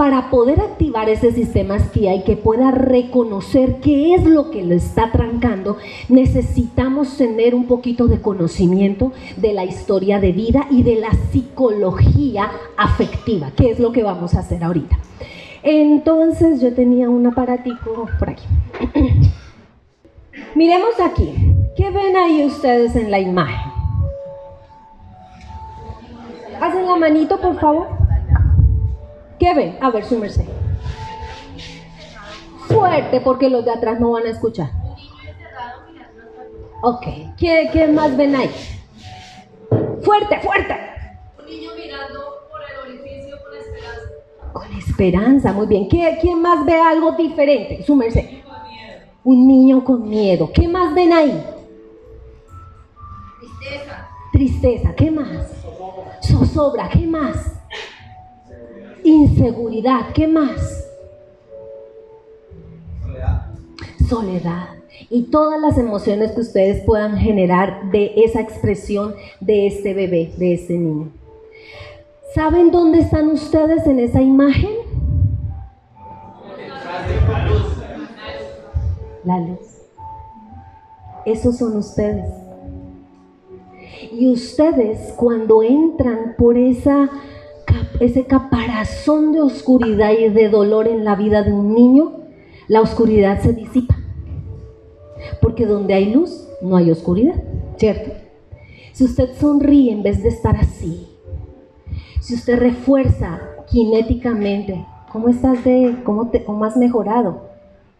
para poder activar ese sistema espía y que pueda reconocer qué es lo que lo está trancando, necesitamos tener un poquito de conocimiento de la historia de vida y de la psicología afectiva, que es lo que vamos a hacer ahorita. Entonces yo tenía un aparatico por aquí. Miremos aquí. ¿Qué ven ahí ustedes en la imagen? Hacen la manito, por favor. ¿Qué ven? A ver, su merced. Fuerte, porque los de atrás no van a escuchar. Ok. ¿Qué, qué más ven ahí? Fuerte, fuerte. Un niño mirando por el orificio con esperanza. Con esperanza, muy bien. ¿Qué, ¿Quién más ve algo diferente? Su merced. Un niño con miedo. ¿Qué más ven ahí? Tristeza. Tristeza. ¿Qué más? Zozobra. ¿Qué más? Inseguridad. ¿Qué más? Soledad. Y todas las emociones que ustedes puedan generar de esa expresión de este bebé, de este niño. ¿Saben dónde están ustedes en esa imagen? La luz. Esos son ustedes. Y ustedes cuando entran por esa, ese caparazón de oscuridad y de dolor en la vida de un niño, la oscuridad se disipa. Porque donde hay luz, no hay oscuridad, ¿cierto? Si usted sonríe en vez de estar así, si usted refuerza kinéticamente, ¿cómo estás de, cómo, te, cómo has mejorado?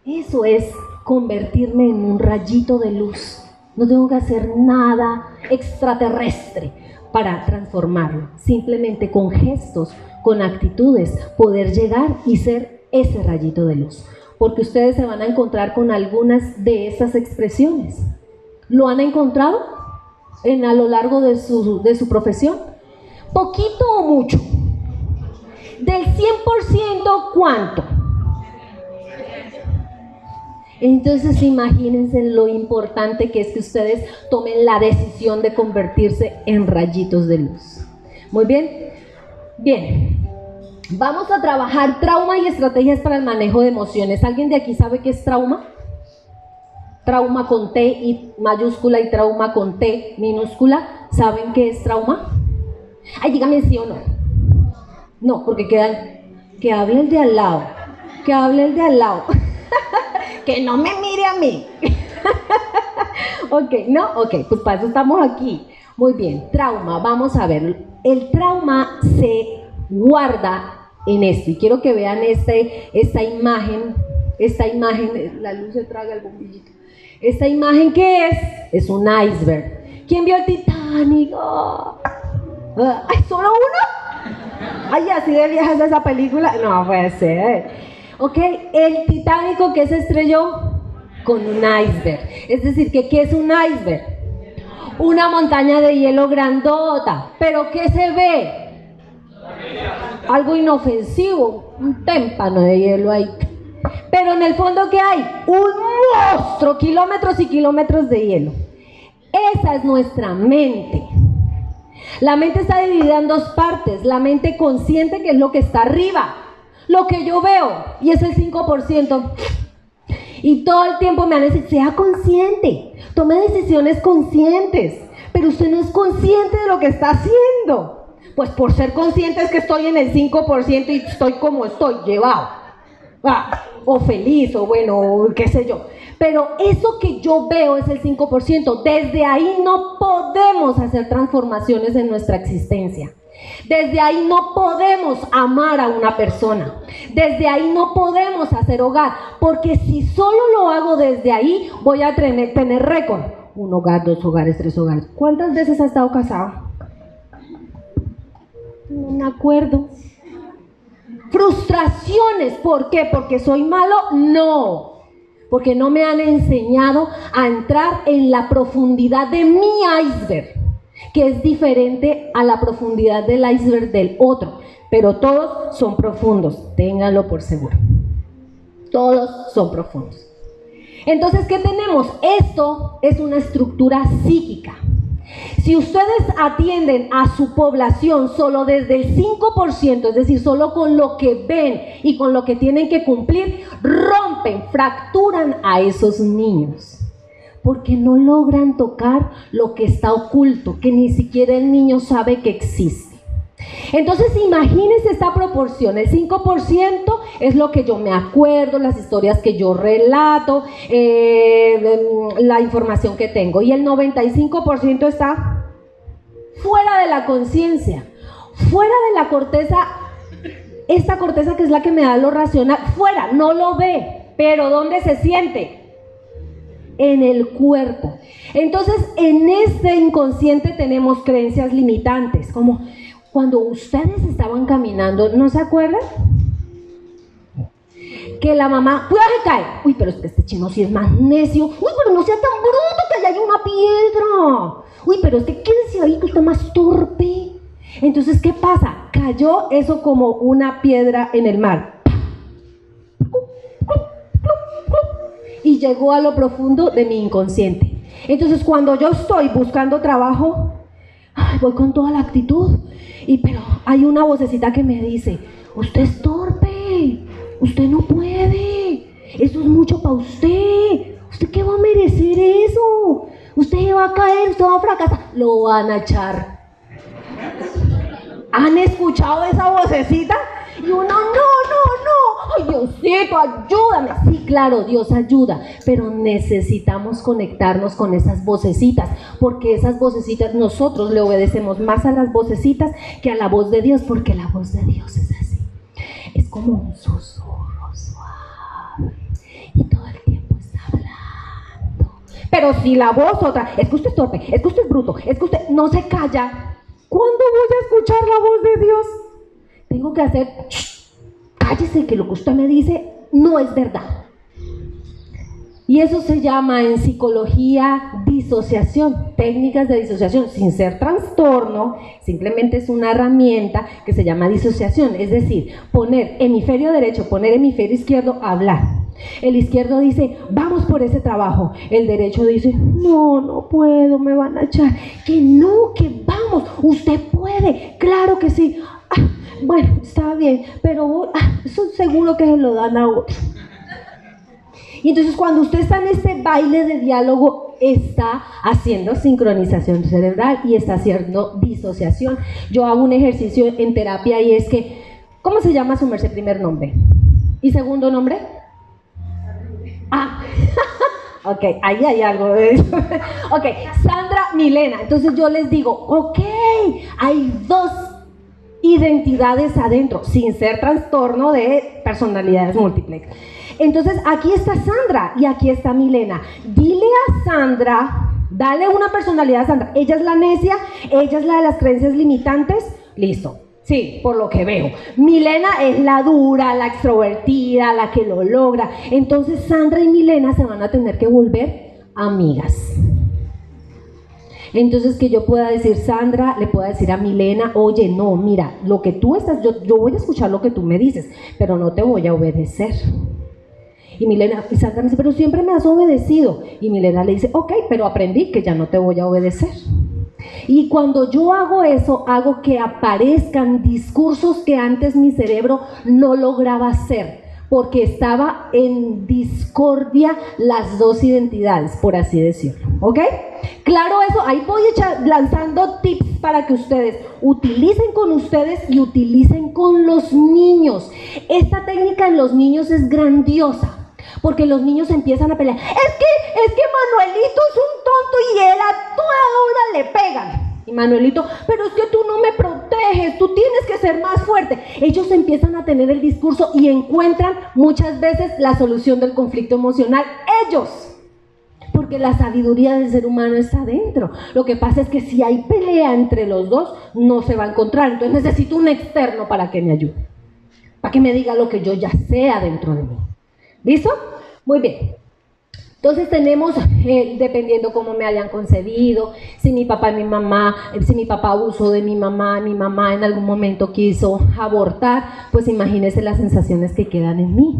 Eso es convertirme en un rayito de luz. No tengo que hacer nada extraterrestre para transformarlo. Simplemente con gestos, con actitudes, poder llegar y ser ese rayito de luz. Porque ustedes se van a encontrar con algunas de esas expresiones. ¿Lo han encontrado en, a lo largo de su, de su profesión? ¿Poquito o mucho? Del 100%, ¿cuánto? Entonces imagínense lo importante que es que ustedes tomen la decisión de convertirse en rayitos de luz. Muy bien. Bien. Vamos a trabajar trauma y estrategias para el manejo de emociones. ¿Alguien de aquí sabe qué es trauma? Trauma con T y mayúscula y trauma con T minúscula. ¿Saben qué es trauma? Ay, dígame sí o no. No, porque quedan. Que hable el de al lado. Que hable el de al lado. que no me mire a mí. ok, ¿no? Ok, pues para eso estamos aquí. Muy bien, trauma, vamos a ver. El trauma se guarda en esto. Y quiero que vean este, esta imagen, esta imagen, la luz se traga el bombillito. Esta imagen, ¿qué es? Es un iceberg. ¿Quién vio el Titanic? Oh. ¿Ay, solo uno? Ay, así de vieja es esa película. No puede ser. ¿Ok? El Titánico que se estrelló con un iceberg. Es decir, que ¿qué es un iceberg? Una montaña de hielo grandota. ¿Pero qué se ve? Algo inofensivo, un témpano de hielo ahí. Pero en el fondo, ¿qué hay? Un monstruo, kilómetros y kilómetros de hielo. Esa es nuestra mente. La mente está dividida en dos partes. La mente consciente, que es lo que está arriba, lo que yo veo, y es el 5%. Y todo el tiempo me han dicho, sea consciente, tome decisiones conscientes, pero usted no es consciente de lo que está haciendo. Pues por ser consciente es que estoy en el 5% y estoy como estoy, llevado. Ah, o feliz, o bueno, qué sé yo. Pero eso que yo veo es el 5%. Desde ahí no podemos hacer transformaciones en nuestra existencia. Desde ahí no podemos amar a una persona. Desde ahí no podemos hacer hogar. Porque si solo lo hago desde ahí, voy a tener, récord. Un hogar, dos hogares, tres hogares. ¿Cuántas veces ha estado casado? No acuerdo. Frustraciones. ¿Por qué? ¿Porque soy malo? No. Porque no me han enseñado a entrar en la profundidad de mi iceberg que es diferente a la profundidad del iceberg del otro, pero todos son profundos, ténganlo por seguro. Todos son profundos. Entonces, ¿qué tenemos? Esto es una estructura psíquica. Si ustedes atienden a su población solo desde el 5%, es decir, solo con lo que ven y con lo que tienen que cumplir, rompen, fracturan a esos niños. Porque no logran tocar lo que está oculto, que ni siquiera el niño sabe que existe. Entonces imagínense esta proporción, el 5% es lo que yo me acuerdo, las historias que yo relato, eh, la información que tengo, y el 95% está fuera de la conciencia, fuera de la corteza, esta corteza que es la que me da lo racional, fuera, no lo ve, pero ¿dónde se siente? En el cuerpo. Entonces, en este inconsciente tenemos creencias limitantes, como cuando ustedes estaban caminando, ¿no se acuerdan? Que la mamá, cuidado que cae. Uy, pero es que este chino sí es más necio. Uy, pero no sea tan bruto que allá hay una piedra. Uy, pero este quédese ahí que está más torpe. Entonces, ¿qué pasa? Cayó eso como una piedra en el mar. Y llegó a lo profundo de mi inconsciente. Entonces, cuando yo estoy buscando trabajo, voy con toda la actitud. Y pero hay una vocecita que me dice, usted es torpe, usted no puede, eso es mucho para usted, usted qué va a merecer eso, usted va a caer, usted va a fracasar, lo van a echar. ¿Han escuchado esa vocecita? Y uno, no, no, no, ay Diosito, ayúdame. Sí, claro, Dios ayuda, pero necesitamos conectarnos con esas vocecitas, porque esas vocecitas nosotros le obedecemos más a las vocecitas que a la voz de Dios, porque la voz de Dios es así. Es como un susurro suave y todo el tiempo está hablando. Pero si la voz otra, es que usted es torpe, es que usted es bruto, es que usted no se calla, ¿cuándo voy a escuchar la voz de Dios? Tengo que hacer, cállese que lo que usted me dice no es verdad. Y eso se llama en psicología disociación, técnicas de disociación, sin ser trastorno, simplemente es una herramienta que se llama disociación, es decir, poner hemisferio derecho, poner hemisferio izquierdo, hablar. El izquierdo dice, vamos por ese trabajo. El derecho dice, no, no puedo, me van a echar. Que no, que vamos, usted puede, claro que sí. Bueno, está bien, pero ah, eso seguro que se lo dan a otro. Y entonces cuando usted está en este baile de diálogo, está haciendo sincronización cerebral y está haciendo disociación. Yo hago un ejercicio en terapia y es que, ¿cómo se llama su merced primer nombre? ¿Y segundo nombre? Ah, ok, ahí hay algo de eso. ok, Sandra Milena. Entonces yo les digo, ok, hay dos identidades adentro, sin ser trastorno de personalidades múltiples. Entonces, aquí está Sandra y aquí está Milena. Dile a Sandra, dale una personalidad a Sandra. Ella es la necia, ella es la de las creencias limitantes. Listo. Sí, por lo que veo. Milena es la dura, la extrovertida, la que lo logra. Entonces Sandra y Milena se van a tener que volver amigas. Entonces que yo pueda decir, Sandra, le pueda decir a Milena, oye, no, mira, lo que tú estás, yo, voy a escuchar lo que tú me dices, pero no te voy a obedecer. Y Milena, y Sandra me dice, pero siempre me has obedecido. Y Milena le dice, ok, pero aprendí que ya no te voy a obedecer. Y cuando yo hago eso, hago que aparezcan discursos que antes mi cerebro no lograba hacer porque estaba en discordia las dos identidades, por así decirlo. ¿Ok? Claro eso, ahí voy lanzando tips para que ustedes utilicen con ustedes y utilicen con los niños. Esta técnica en los niños es grandiosa. Porque los niños empiezan a pelear. Es que, es que Manuelito es un tonto y él a toda hora le pegan. Y Manuelito, pero es que tú no me proteges, tú tienes que ser más fuerte. Ellos empiezan a tener el discurso y encuentran muchas veces la solución del conflicto emocional. Ellos. Porque la sabiduría del ser humano está adentro. Lo que pasa es que si hay pelea entre los dos, no se va a encontrar. Entonces necesito un externo para que me ayude. Para que me diga lo que yo ya sé adentro de mí. ¿Listo? Muy bien. Entonces tenemos, eh, dependiendo cómo me hayan concebido, si mi papá y mi mamá, eh, si mi papá abusó de mi mamá, mi mamá en algún momento quiso abortar, pues imagínense las sensaciones que quedan en mí.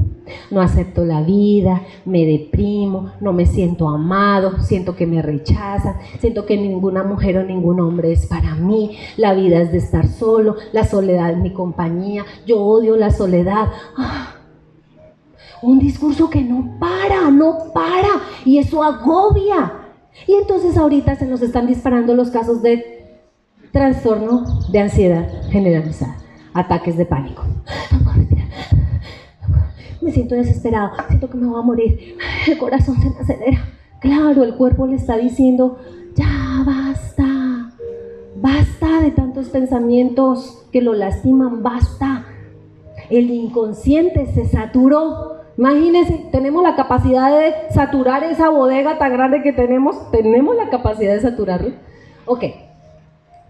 No acepto la vida, me deprimo, no me siento amado, siento que me rechazan, siento que ninguna mujer o ningún hombre es para mí, la vida es de estar solo, la soledad es mi compañía, yo odio la soledad. Ah, un discurso que no para, no para, y eso agobia. Y entonces ahorita se nos están disparando los casos de trastorno de ansiedad generalizada, ataques de pánico. Me siento desesperado, siento que me voy a morir, el corazón se me acelera. Claro, el cuerpo le está diciendo, ya basta, basta de tantos pensamientos que lo lastiman, basta. El inconsciente se saturó Imagínense, tenemos la capacidad de saturar esa bodega tan grande que tenemos. Tenemos la capacidad de saturarlo. Ok.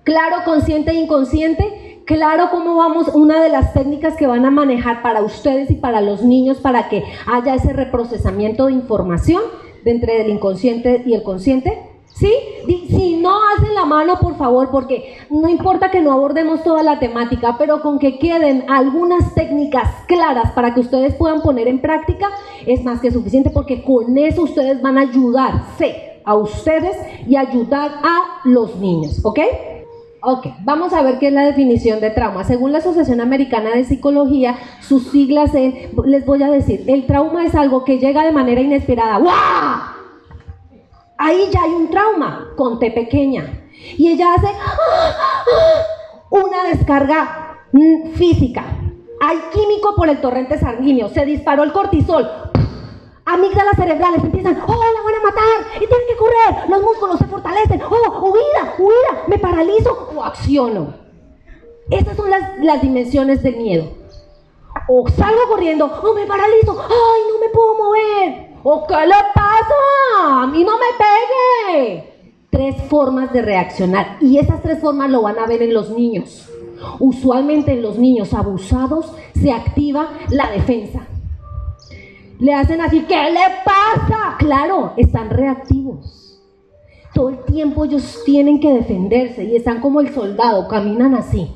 Claro, consciente e inconsciente. Claro, cómo vamos, una de las técnicas que van a manejar para ustedes y para los niños para que haya ese reprocesamiento de información entre el inconsciente y el consciente ¿Sí? Si no hacen la mano, por favor, porque no importa que no abordemos toda la temática, pero con que queden algunas técnicas claras para que ustedes puedan poner en práctica, es más que suficiente, porque con eso ustedes van a ayudarse a ustedes y ayudar a los niños, ¿ok? Ok, vamos a ver qué es la definición de trauma. Según la Asociación Americana de Psicología, sus siglas en, les voy a decir, el trauma es algo que llega de manera inesperada. ¡Wow! Ahí ya hay un trauma con T pequeña. Y ella hace una descarga mm, física. Hay químico por el torrente sanguíneo. Se disparó el cortisol. Amígdalas cerebrales empiezan, oh, la van a matar y tienen que correr. Los músculos se fortalecen. Oh, huida, huida, me paralizo o acciono. Estas son las, las dimensiones del miedo. O salgo corriendo, oh, me paralizo, ay, no me puedo mover. ¿O qué le pasa? A mí no me pegue. Tres formas de reaccionar. Y esas tres formas lo van a ver en los niños. Usualmente en los niños abusados se activa la defensa. Le hacen así, ¿qué le pasa? Claro, están reactivos. Todo el tiempo ellos tienen que defenderse y están como el soldado, caminan así.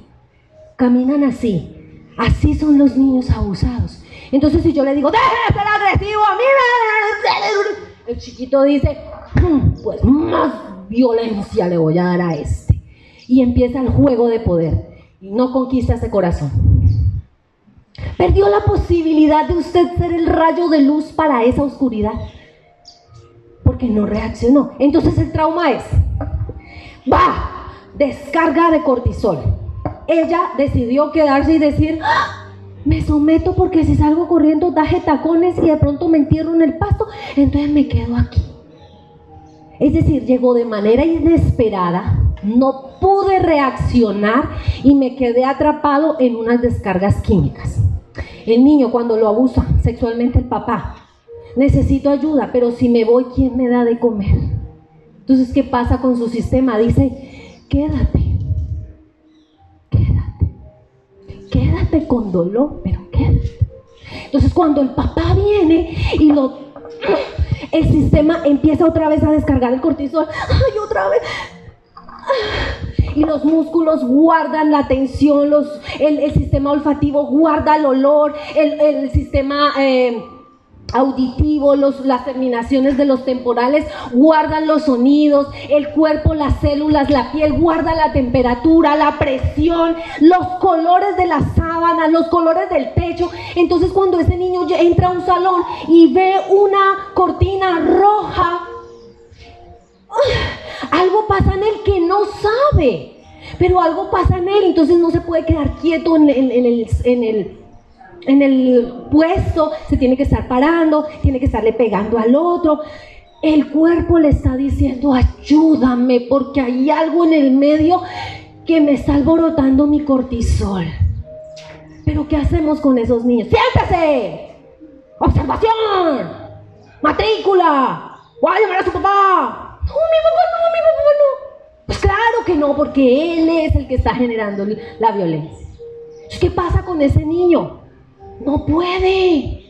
Caminan así. Así son los niños abusados. Entonces si yo le digo, deje de ser agresivo, a mí me... El chiquito dice, hmm, pues más violencia le voy a dar a este. Y empieza el juego de poder y no conquista ese corazón. Perdió la posibilidad de usted ser el rayo de luz para esa oscuridad. Porque no reaccionó. Entonces el trauma es, va, descarga de cortisol. Ella decidió quedarse y decir, ¡Ah! Me someto porque si salgo corriendo daje tacones y de pronto me entierro en el pasto, entonces me quedo aquí. Es decir, llegó de manera inesperada, no pude reaccionar y me quedé atrapado en unas descargas químicas. El niño cuando lo abusa sexualmente el papá, necesito ayuda, pero si me voy, ¿quién me da de comer? Entonces, ¿qué pasa con su sistema? Dice, quédate, quédate con dolor, pero quédate. Entonces cuando el papá viene y lo el sistema empieza otra vez a descargar el cortisol, ay, otra vez. Y los músculos guardan la tensión, los, el, sistema olfativo guarda el olor, el, sistema eh, auditivo, las terminaciones de los temporales guardan los sonidos, el cuerpo, las células, la piel guarda la temperatura, la presión, los colores de la sábana, los colores del techo. Entonces cuando ese niño entra a un salón y ve una cortina roja, algo pasa en él que no sabe. Pero algo pasa en él, entonces no se puede quedar quieto en el en el puesto, se tiene que estar parando, tiene que estarle pegando al otro. El cuerpo le está diciendo, ayúdame porque hay algo en el medio que me está alborotando mi cortisol. Pero ¿qué hacemos con esos niños? ¡Siéntese! ¡Observación! ¡Matrícula! ¡Voy a llamar a su papá! No, mi papá no, mi papá no. Pues claro que no, porque él es el que está generando la violencia. ¿Qué pasa con ese niño? No puede.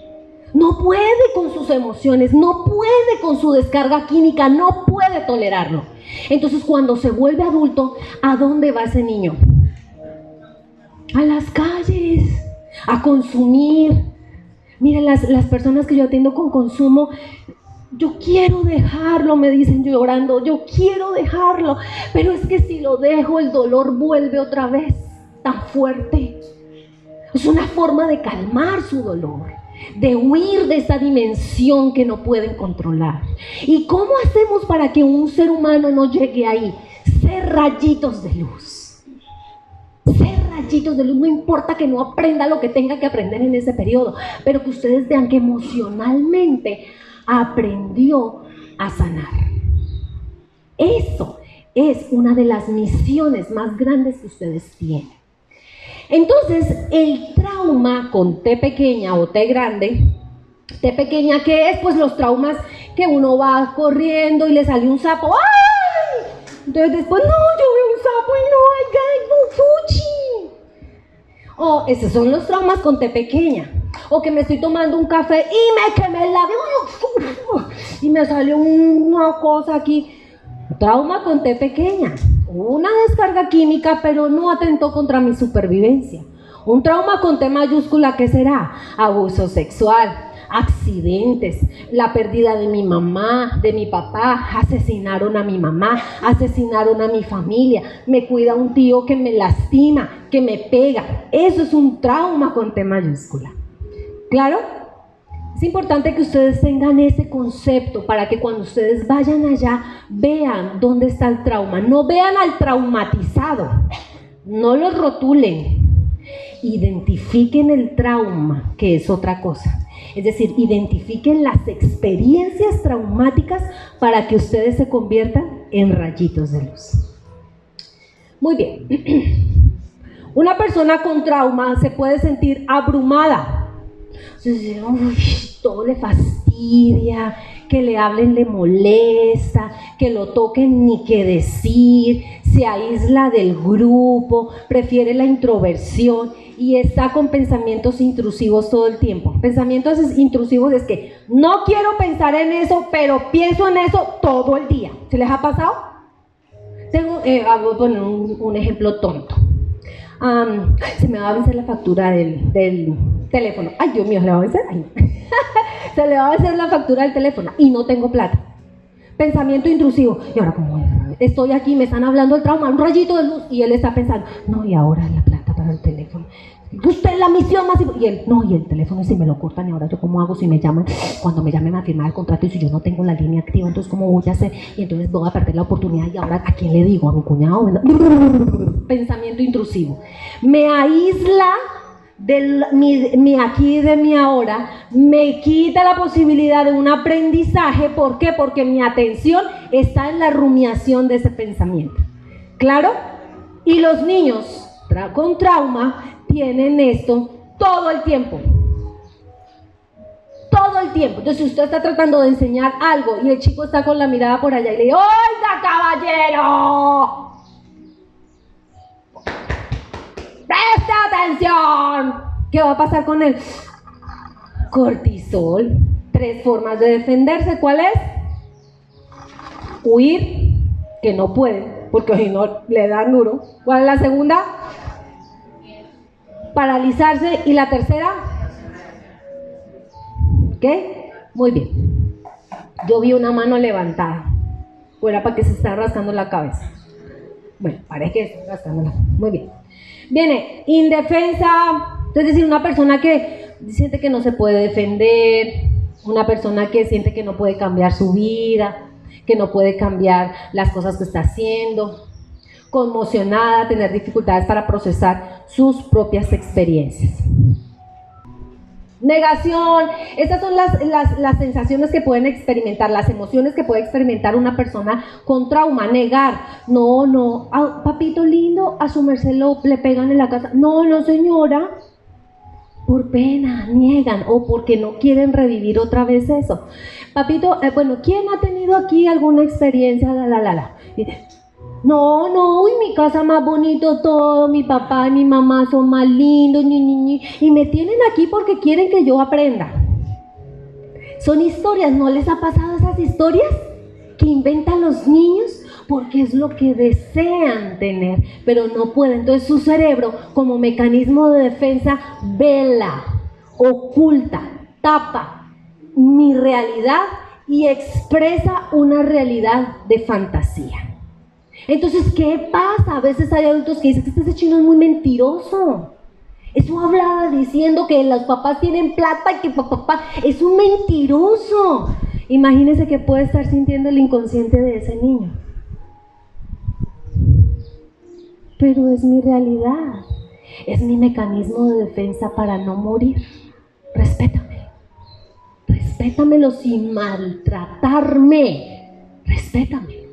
No puede con sus emociones, no puede con su descarga química, no puede tolerarlo. Entonces cuando se vuelve adulto, ¿a dónde va ese niño? A las calles, a consumir. Miren, las, las personas que yo atiendo con consumo, yo quiero dejarlo, me dicen llorando, yo quiero dejarlo, pero es que si lo dejo el dolor vuelve otra vez tan fuerte. Es una forma de calmar su dolor, de huir de esa dimensión que no pueden controlar. ¿Y cómo hacemos para que un ser humano no llegue ahí? Ser rayitos de luz. Ser rayitos de luz, no importa que no aprenda lo que tenga que aprender en ese periodo, pero que ustedes vean que emocionalmente aprendió a sanar. Eso es una de las misiones más grandes que ustedes tienen. Entonces, el trauma con T pequeña o T grande, T pequeña, ¿qué es? Pues los traumas que uno va corriendo y le sale un sapo. ¡Ay! Entonces después, no, yo veo un sapo y no, ay, fuchi. O esos son los traumas con T pequeña. O que me estoy tomando un café y me quemé labio y me salió una cosa aquí. Trauma con T pequeña una descarga química, pero no atentó contra mi supervivencia. Un trauma con T mayúscula, ¿qué será? Abuso sexual, accidentes, la pérdida de mi mamá, de mi papá, asesinaron a mi mamá, asesinaron a mi familia, me cuida un tío que me lastima, que me pega. Eso es un trauma con T mayúscula. ¿Claro? Es importante que ustedes tengan ese concepto para que cuando ustedes vayan allá vean dónde está el trauma. No vean al traumatizado, no lo rotulen. Identifiquen el trauma, que es otra cosa. Es decir, identifiquen las experiencias traumáticas para que ustedes se conviertan en rayitos de luz. Muy bien. Una persona con trauma se puede sentir abrumada entonces, todo le fastidia, que le hablen le molesta, que lo toquen ni que decir, se aísla del grupo, prefiere la introversión y está con pensamientos intrusivos todo el tiempo. Pensamientos intrusivos es que no quiero pensar en eso, pero pienso en eso todo el día. ¿Se les ha pasado? Tengo, eh, un, ejemplo tonto. Se me va a vencer la factura del teléfono. Ay, Dios mío, ¿se le va a vencer? se le va a vencer la factura del teléfono y no tengo plata. Pensamiento intrusivo. Y ahora, como estoy aquí, me están hablando del trauma, un rayito de luz, y él está pensando, no, y ahora la plata para el teléfono. Usted es la misión más Y él, no, y el teléfono si me lo cortan, y ahora yo cómo hago si me llaman, cuando me llamen a firmar el contrato y si yo no tengo la línea activa, entonces cómo voy a hacer, y entonces voy a perder la oportunidad, y ahora a quién le digo, a mi cuñado, pensamiento intrusivo. Me aísla de mi, aquí y de mi ahora, me quita la posibilidad de un aprendizaje. ¿Por qué? Porque mi atención está en la rumiación de ese pensamiento. ¿Claro? Y los niños con trauma tienen esto todo el tiempo. Todo el tiempo. Entonces, si usted está tratando de enseñar algo y el chico está con la mirada por allá y le dice, ¡Oiga, caballero! ¡Presta atención! ¿Qué va a pasar con él? Cortisol. Tres formas de defenderse. ¿Cuál es? Huir, que no puede, porque si no le dan duro. ¿Cuál es la segunda? Paralizarse. ¿Y la tercera? ¿Qué? Muy bien. Yo vi una mano levantada. Fuera para que se está rascando la cabeza. Bueno, parece que está rascando Muy bien. Viene, indefensa, es decir, una persona que siente que no se puede defender, una persona que siente que no puede cambiar su vida, que no puede cambiar las cosas que está haciendo, conmocionada, tener dificultades para procesar sus propias experiencias. Negación, estas son las, sensaciones que pueden experimentar, las emociones que puede experimentar una persona con trauma. Negar, no, no, papito lindo, a su merced le pegan en la casa. No, no, señora, por pena, niegan o porque no quieren revivir otra vez eso. Papito, eh, bueno, ¿quién ha tenido aquí alguna experiencia? La, la, la, la. No, no, uy, mi casa más bonito todo, mi papá y mi mamá son más lindos, ni, ni, ni, y me tienen aquí porque quieren que yo aprenda. Son historias, ¿no les ha pasado esas historias que inventan los niños? Porque es lo que desean tener, pero no pueden. Entonces su cerebro, como mecanismo de defensa, vela, oculta, tapa mi realidad y expresa una realidad de fantasía. Entonces, ¿qué pasa? A veces hay adultos que dicen que este chino es muy mentiroso. Eso hablaba diciendo que los papás tienen plata y que papá es un mentiroso. Imagínese que puede estar sintiendo el inconsciente de ese niño. Pero es mi realidad. Es mi mecanismo de defensa para no morir. Respétame. Respétamelo sin maltratarme. Respétame.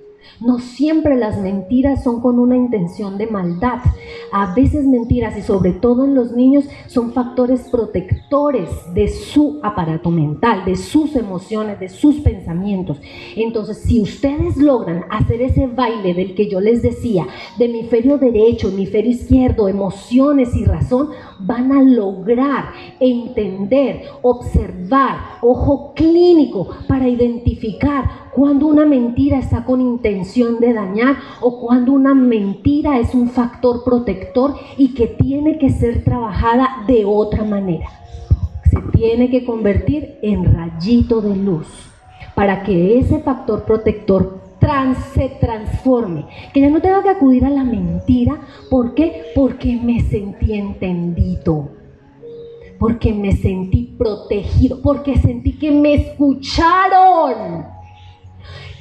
No siempre las mentiras son con una intención de maldad. A veces mentiras, y sobre todo en los niños, son factores protectores de su aparato mental, de sus emociones, de sus pensamientos. Entonces, si ustedes logran hacer ese baile del que yo les decía, de hemisferio derecho, hemisferio izquierdo, emociones y razón, van a lograr entender, observar, ojo clínico, para identificar cuando una mentira está con intención de dañar o cuando una mentira es un factor protector y que tiene que ser trabajada de otra manera. Se tiene que convertir en rayito de luz para que ese factor protector se transforme, que ya no tenga que acudir a la mentira. ¿Por qué? Porque me sentí entendido, porque me sentí protegido, porque sentí que me escucharon.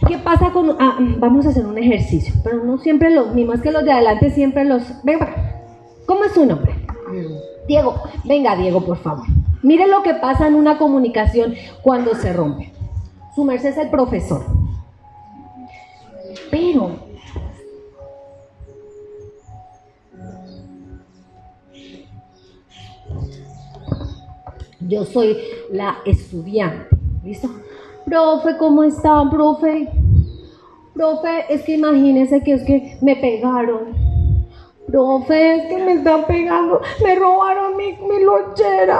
¿Qué pasa con.? Ah, vamos a hacer un ejercicio, pero no siempre los mismos que los de adelante, siempre los. Venga, ¿cómo es su nombre? Diego. Venga, Diego, por favor. Mire lo que pasa en una comunicación cuando se rompe. Su merced es el profesor. Pero. Yo soy la estudiante. ¿Listo? Profe, ¿cómo está, profe? Profe, es que imagínese que es que me pegaron. Profe, es que me están pegando. Me robaron mi, mi lonchera.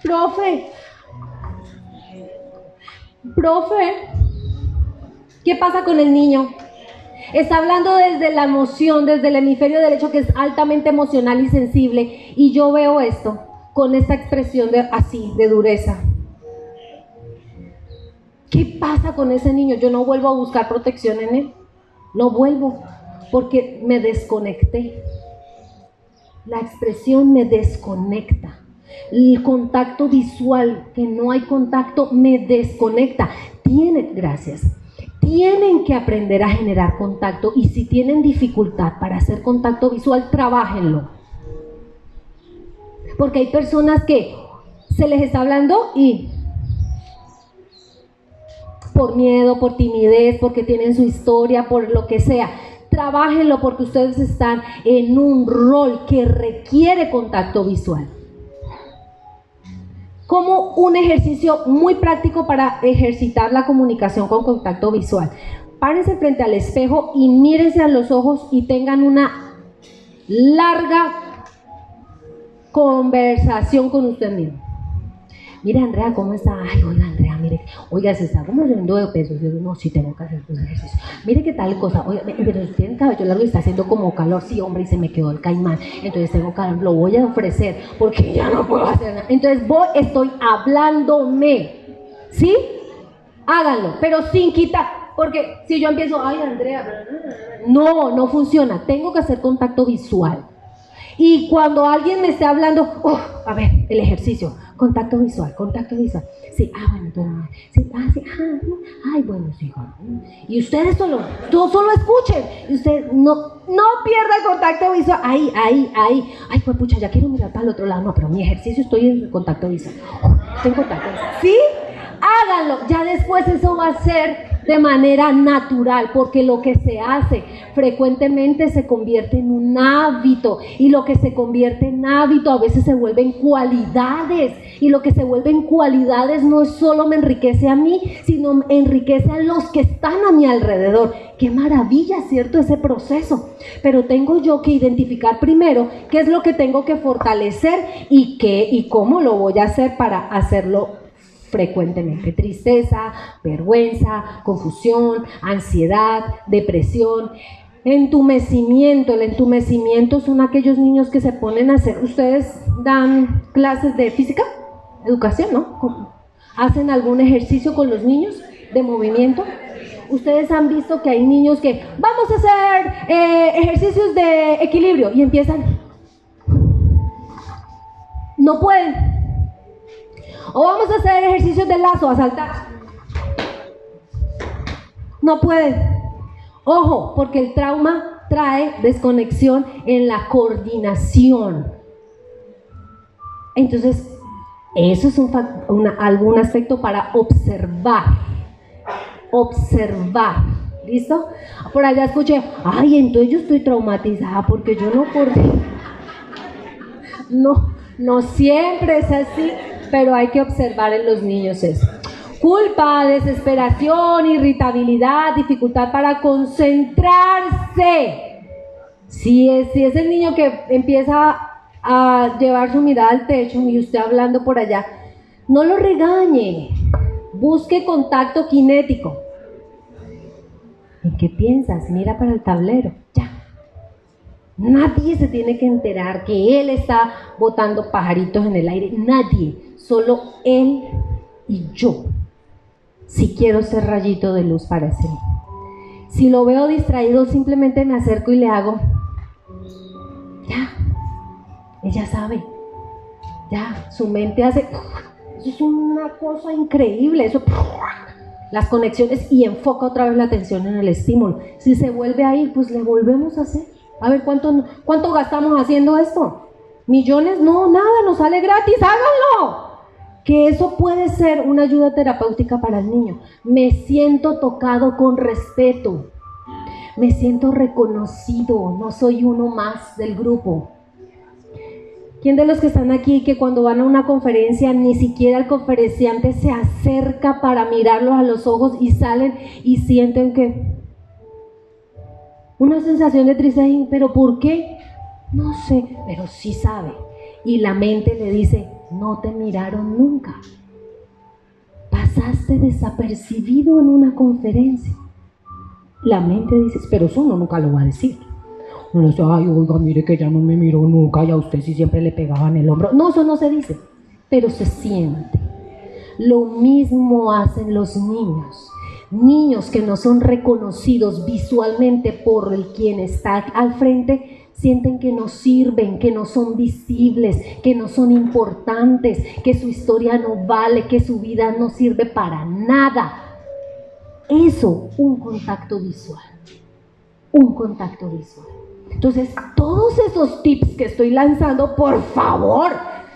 Profe. Profe. ¿Qué pasa con el niño? Está hablando desde la emoción, desde el hemisferio derecho que es altamente emocional y sensible. Y yo veo esto con esta expresión de así, de dureza. ¿Qué pasa con ese niño? Yo no vuelvo a buscar protección en él. No vuelvo porque me desconecté. La expresión me desconecta. El contacto visual, que no hay contacto, me desconecta. Tienen, gracias, tienen que aprender a generar contacto y si tienen dificultad para hacer contacto visual, trabajenlo. Porque hay personas que se les está hablando y por miedo, por timidez, porque tienen su historia, por lo que sea. Trabajenlo porque ustedes están en un rol que requiere contacto visual. Como un ejercicio muy práctico para ejercitar la comunicación con contacto visual. Párense frente al espejo y mírense a los ojos y tengan una larga conversación con usted mismo. Mire, Andrea, ¿cómo está? Ay, hola, Andrea, Oiga, se está como subiendo de peso. Yo no, sí tengo que hacer un ejercicio. Mire qué tal cosa. Oiga, pero si tiene cabello largo y está haciendo como calor. Sí, hombre, y se me quedó el caimán. Entonces tengo calor. Lo voy a ofrecer porque ya no puedo hacer nada. Entonces voy, estoy hablándome. ¿Sí? Háganlo, pero sin quitar. Porque si yo empiezo, ay, Andrea, no, no funciona. Tengo que hacer contacto visual. Y cuando alguien me esté hablando, oh, a ver, el ejercicio, contacto visual, contacto visual. Sí, ah, bueno, entonces, sí, ah, sí, ah, ay, bueno, sí. Y ustedes solo, todos solo escuchen. Y usted no, no pierda el contacto visual. Ahí, ahí, ahí. Ay, pues pucha, ya quiero mirar para el otro lado. No, pero mi ejercicio estoy en contacto visual. Estoy en contacto visual. ¿Sí? Háganlo. Ya después eso va a ser de manera natural, porque lo que se hace frecuentemente se convierte en un hábito y lo que se convierte en hábito a veces se vuelven cualidades y lo que se vuelven cualidades no solo me enriquece a mí, sino enriquece a los que están a mi alrededor. Qué maravilla, ¿cierto? Ese proceso. Pero tengo yo que identificar primero qué es lo que tengo que fortalecer y qué y cómo lo voy a hacer para hacerlo frecuentemente. Tristeza, vergüenza, confusión, ansiedad, depresión, entumecimiento. El entumecimiento son aquellos niños que se ponen a hacer, ustedes dan clases de física, educación, ¿no? ¿Hacen algún ejercicio con los niños de movimiento? Ustedes han visto que hay niños que vamos a hacer eh, ejercicios de equilibrio y empiezan, no pueden. O vamos a hacer ejercicios de lazo, a saltar. No pueden. Ojo, porque el trauma trae desconexión en la coordinación. Entonces, eso es un, algún aspecto para observar. Observar. ¿Listo? Por allá escuché, ay, entonces yo estoy traumatizada porque yo no por No, no siempre es así, pero hay que observar en los niños eso. Culpa, desesperación, irritabilidad, dificultad para concentrarse. Si es, si es el niño que empieza a llevar su mirada al techo y usted hablando por allá, no lo regañe, busque contacto kinético. ¿En qué piensas? Mira para el tablero, ya. Nadie se tiene que enterar que él está botando pajaritos en el aire, nadie, solo él y yo. Si quiero ser rayito de luz para ese Si lo veo distraído, simplemente me acerco y le hago, ya, ella sabe. Ya, su mente hace. Eso es una cosa increíble. Eso. Las conexiones y enfoca otra vez la atención en el estímulo. Si se vuelve a ir, pues le volvemos a hacer. A ver, ¿cuánto, cuánto gastamos haciendo esto? ¿Millones? No, nada, nos sale gratis. Háganlo que eso puede ser una ayuda terapéutica para el niño. Me siento tocado con respeto, me siento reconocido, no soy uno más del grupo. ¿Quién de los que están aquí que cuando van a una conferencia ni siquiera el conferenciante se acerca para mirarlos a los ojos y salen y sienten que una sensación de tristeza, pero ¿por qué? No sé, pero sí sabe. Y la mente le dice, no te miraron nunca. Pasaste desapercibido en una conferencia. La mente dice, pero eso no nunca lo va a decir. No dice, ay, oiga, mire que ya no me miró nunca y a usted sí siempre le pegaban el hombro. No, eso no se dice, pero se siente. Lo mismo hacen los niños. Niños que no son reconocidos visualmente por el quien está al frente, sienten que no sirven, que no son visibles, que no son importantes, que su historia no vale, que su vida no sirve para nada. Eso, un contacto visual. Un contacto visual. Entonces, todos esos tips que estoy lanzando, por favor,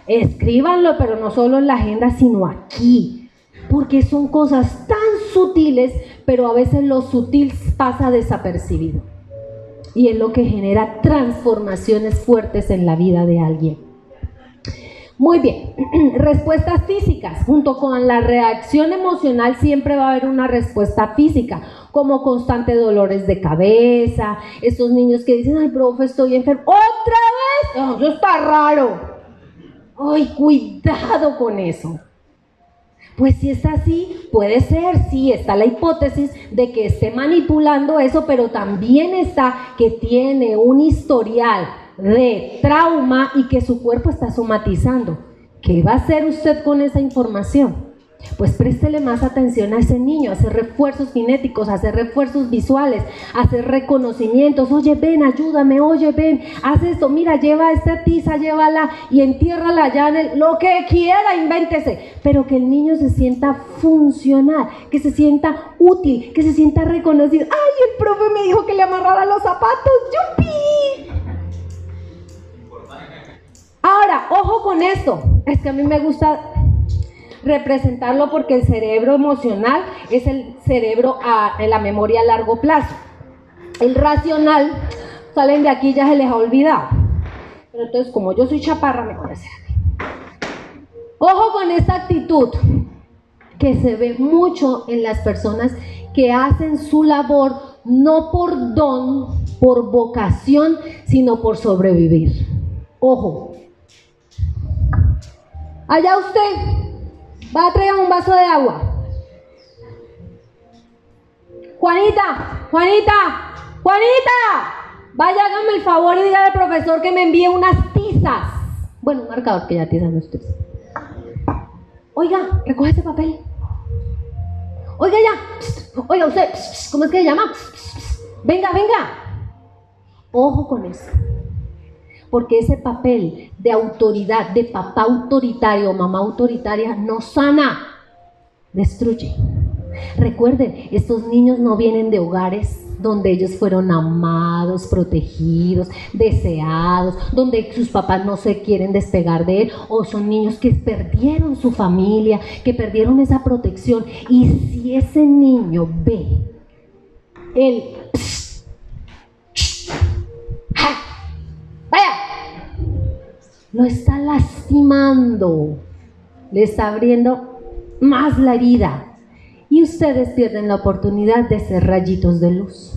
escríbanlo, pero no solo en la agenda, sino aquí. Porque son cosas tan sutiles, pero a veces lo sutil pasa desapercibido. Y es lo que genera transformaciones fuertes en la vida de alguien. Muy bien, respuestas físicas. Junto con la reacción emocional siempre va a haber una respuesta física como constante dolores de cabeza, estos niños que dicen, ay, profe, estoy enfermo, otra vez, eso está raro. Ay, cuidado con eso. Pues si es así, puede ser, sí, está la hipótesis de que esté manipulando eso, pero también está que tiene un historial de trauma y que su cuerpo está somatizando. ¿Qué va a hacer usted con esa información? Pues préstele más atención a ese niño, hacer refuerzos cinéticos, hacer refuerzos visuales, hacer reconocimientos. Oye, ven, ayúdame, oye, ven, haz esto, mira, lleva esta tiza, llévala y entiérrala allá en el, lo que quiera, invéntese. Pero que el niño se sienta funcional, que se sienta útil, que se sienta reconocido. ¡Ay, el profe me dijo que le amarrara los zapatos! ¡Yupi! Ahora, ojo con esto. Es que a mí me gusta representarlo porque el cerebro emocional es el cerebro a, la memoria a largo plazo. El racional, salen de aquí ya se les ha olvidado. Pero entonces, como yo soy chaparra, me parece Ojo con esta actitud que se ve mucho en las personas que hacen su labor no por don, por vocación, sino por sobrevivir. Ojo. Allá usted, Va a traer un vaso de agua. Juanita, Juanita, Juanita, vaya hágame el favor y diga al profesor que me envíe unas tizas. Bueno, un marcador que ya tizas no ustedes. Oiga, recoge ese papel. Oiga ya, oiga usted, ¿cómo es que se llama? Venga, venga. Ojo con eso. Porque ese papel de autoridad, de papá autoritario, mamá autoritaria, no sana, destruye. Recuerden, estos niños no vienen de hogares donde ellos fueron amados, protegidos, deseados, donde sus papás no se quieren despegar de él, o son niños que perdieron su familia, que perdieron esa protección. Y si ese niño ve el... Lo está lastimando, le está abriendo más la herida y ustedes pierden la oportunidad de ser rayitos de luz.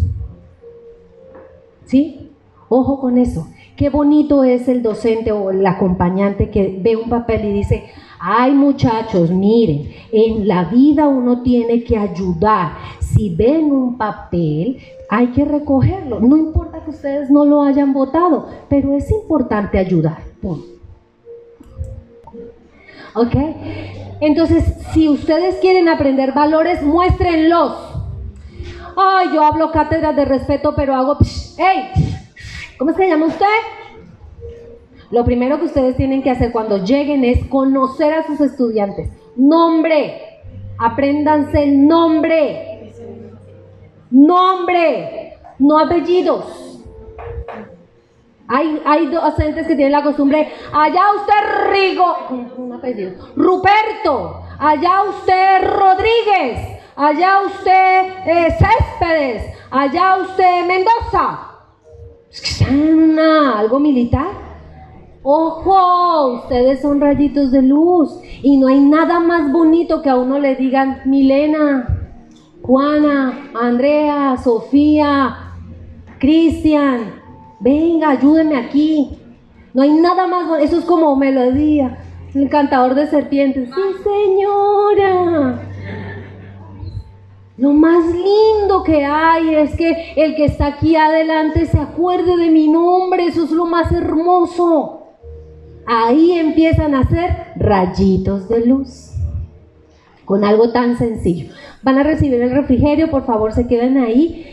¿Sí? Ojo con eso. Qué bonito es el docente o el acompañante que ve un papel y dice, ay muchachos, miren, en la vida uno tiene que ayudar. Si ven un papel, hay que recogerlo. No importa que ustedes no lo hayan votado, pero es importante ayudar. ¿Ok? Entonces, si ustedes quieren aprender valores, muéstrenlos. Ay, yo hablo cátedras de respeto, pero hago... ¡Ey! ¿Cómo es que se llama usted? Lo primero que ustedes tienen que hacer cuando lleguen es conocer a sus estudiantes. Nombre. Apréndanse el nombre. Nombre. No apellidos. Hay, hay docentes que tienen la costumbre, allá usted Rigo, un apellido, Ruperto, allá usted Rodríguez, allá usted eh, Céspedes, allá usted Mendoza. algo militar. Ojo, ustedes son rayitos de luz y no hay nada más bonito que a uno le digan Milena, Juana, Andrea, Sofía, Cristian, venga, ayúdeme aquí. No hay nada más eso es como melodía. El cantador de serpientes, sí señora. Lo más lindo que hay es que el que está aquí adelante se acuerde de mi nombre, eso es lo más hermoso. Ahí empiezan a ser rayitos de luz. Con algo tan sencillo. Van a recibir el refrigerio, por favor se queden ahí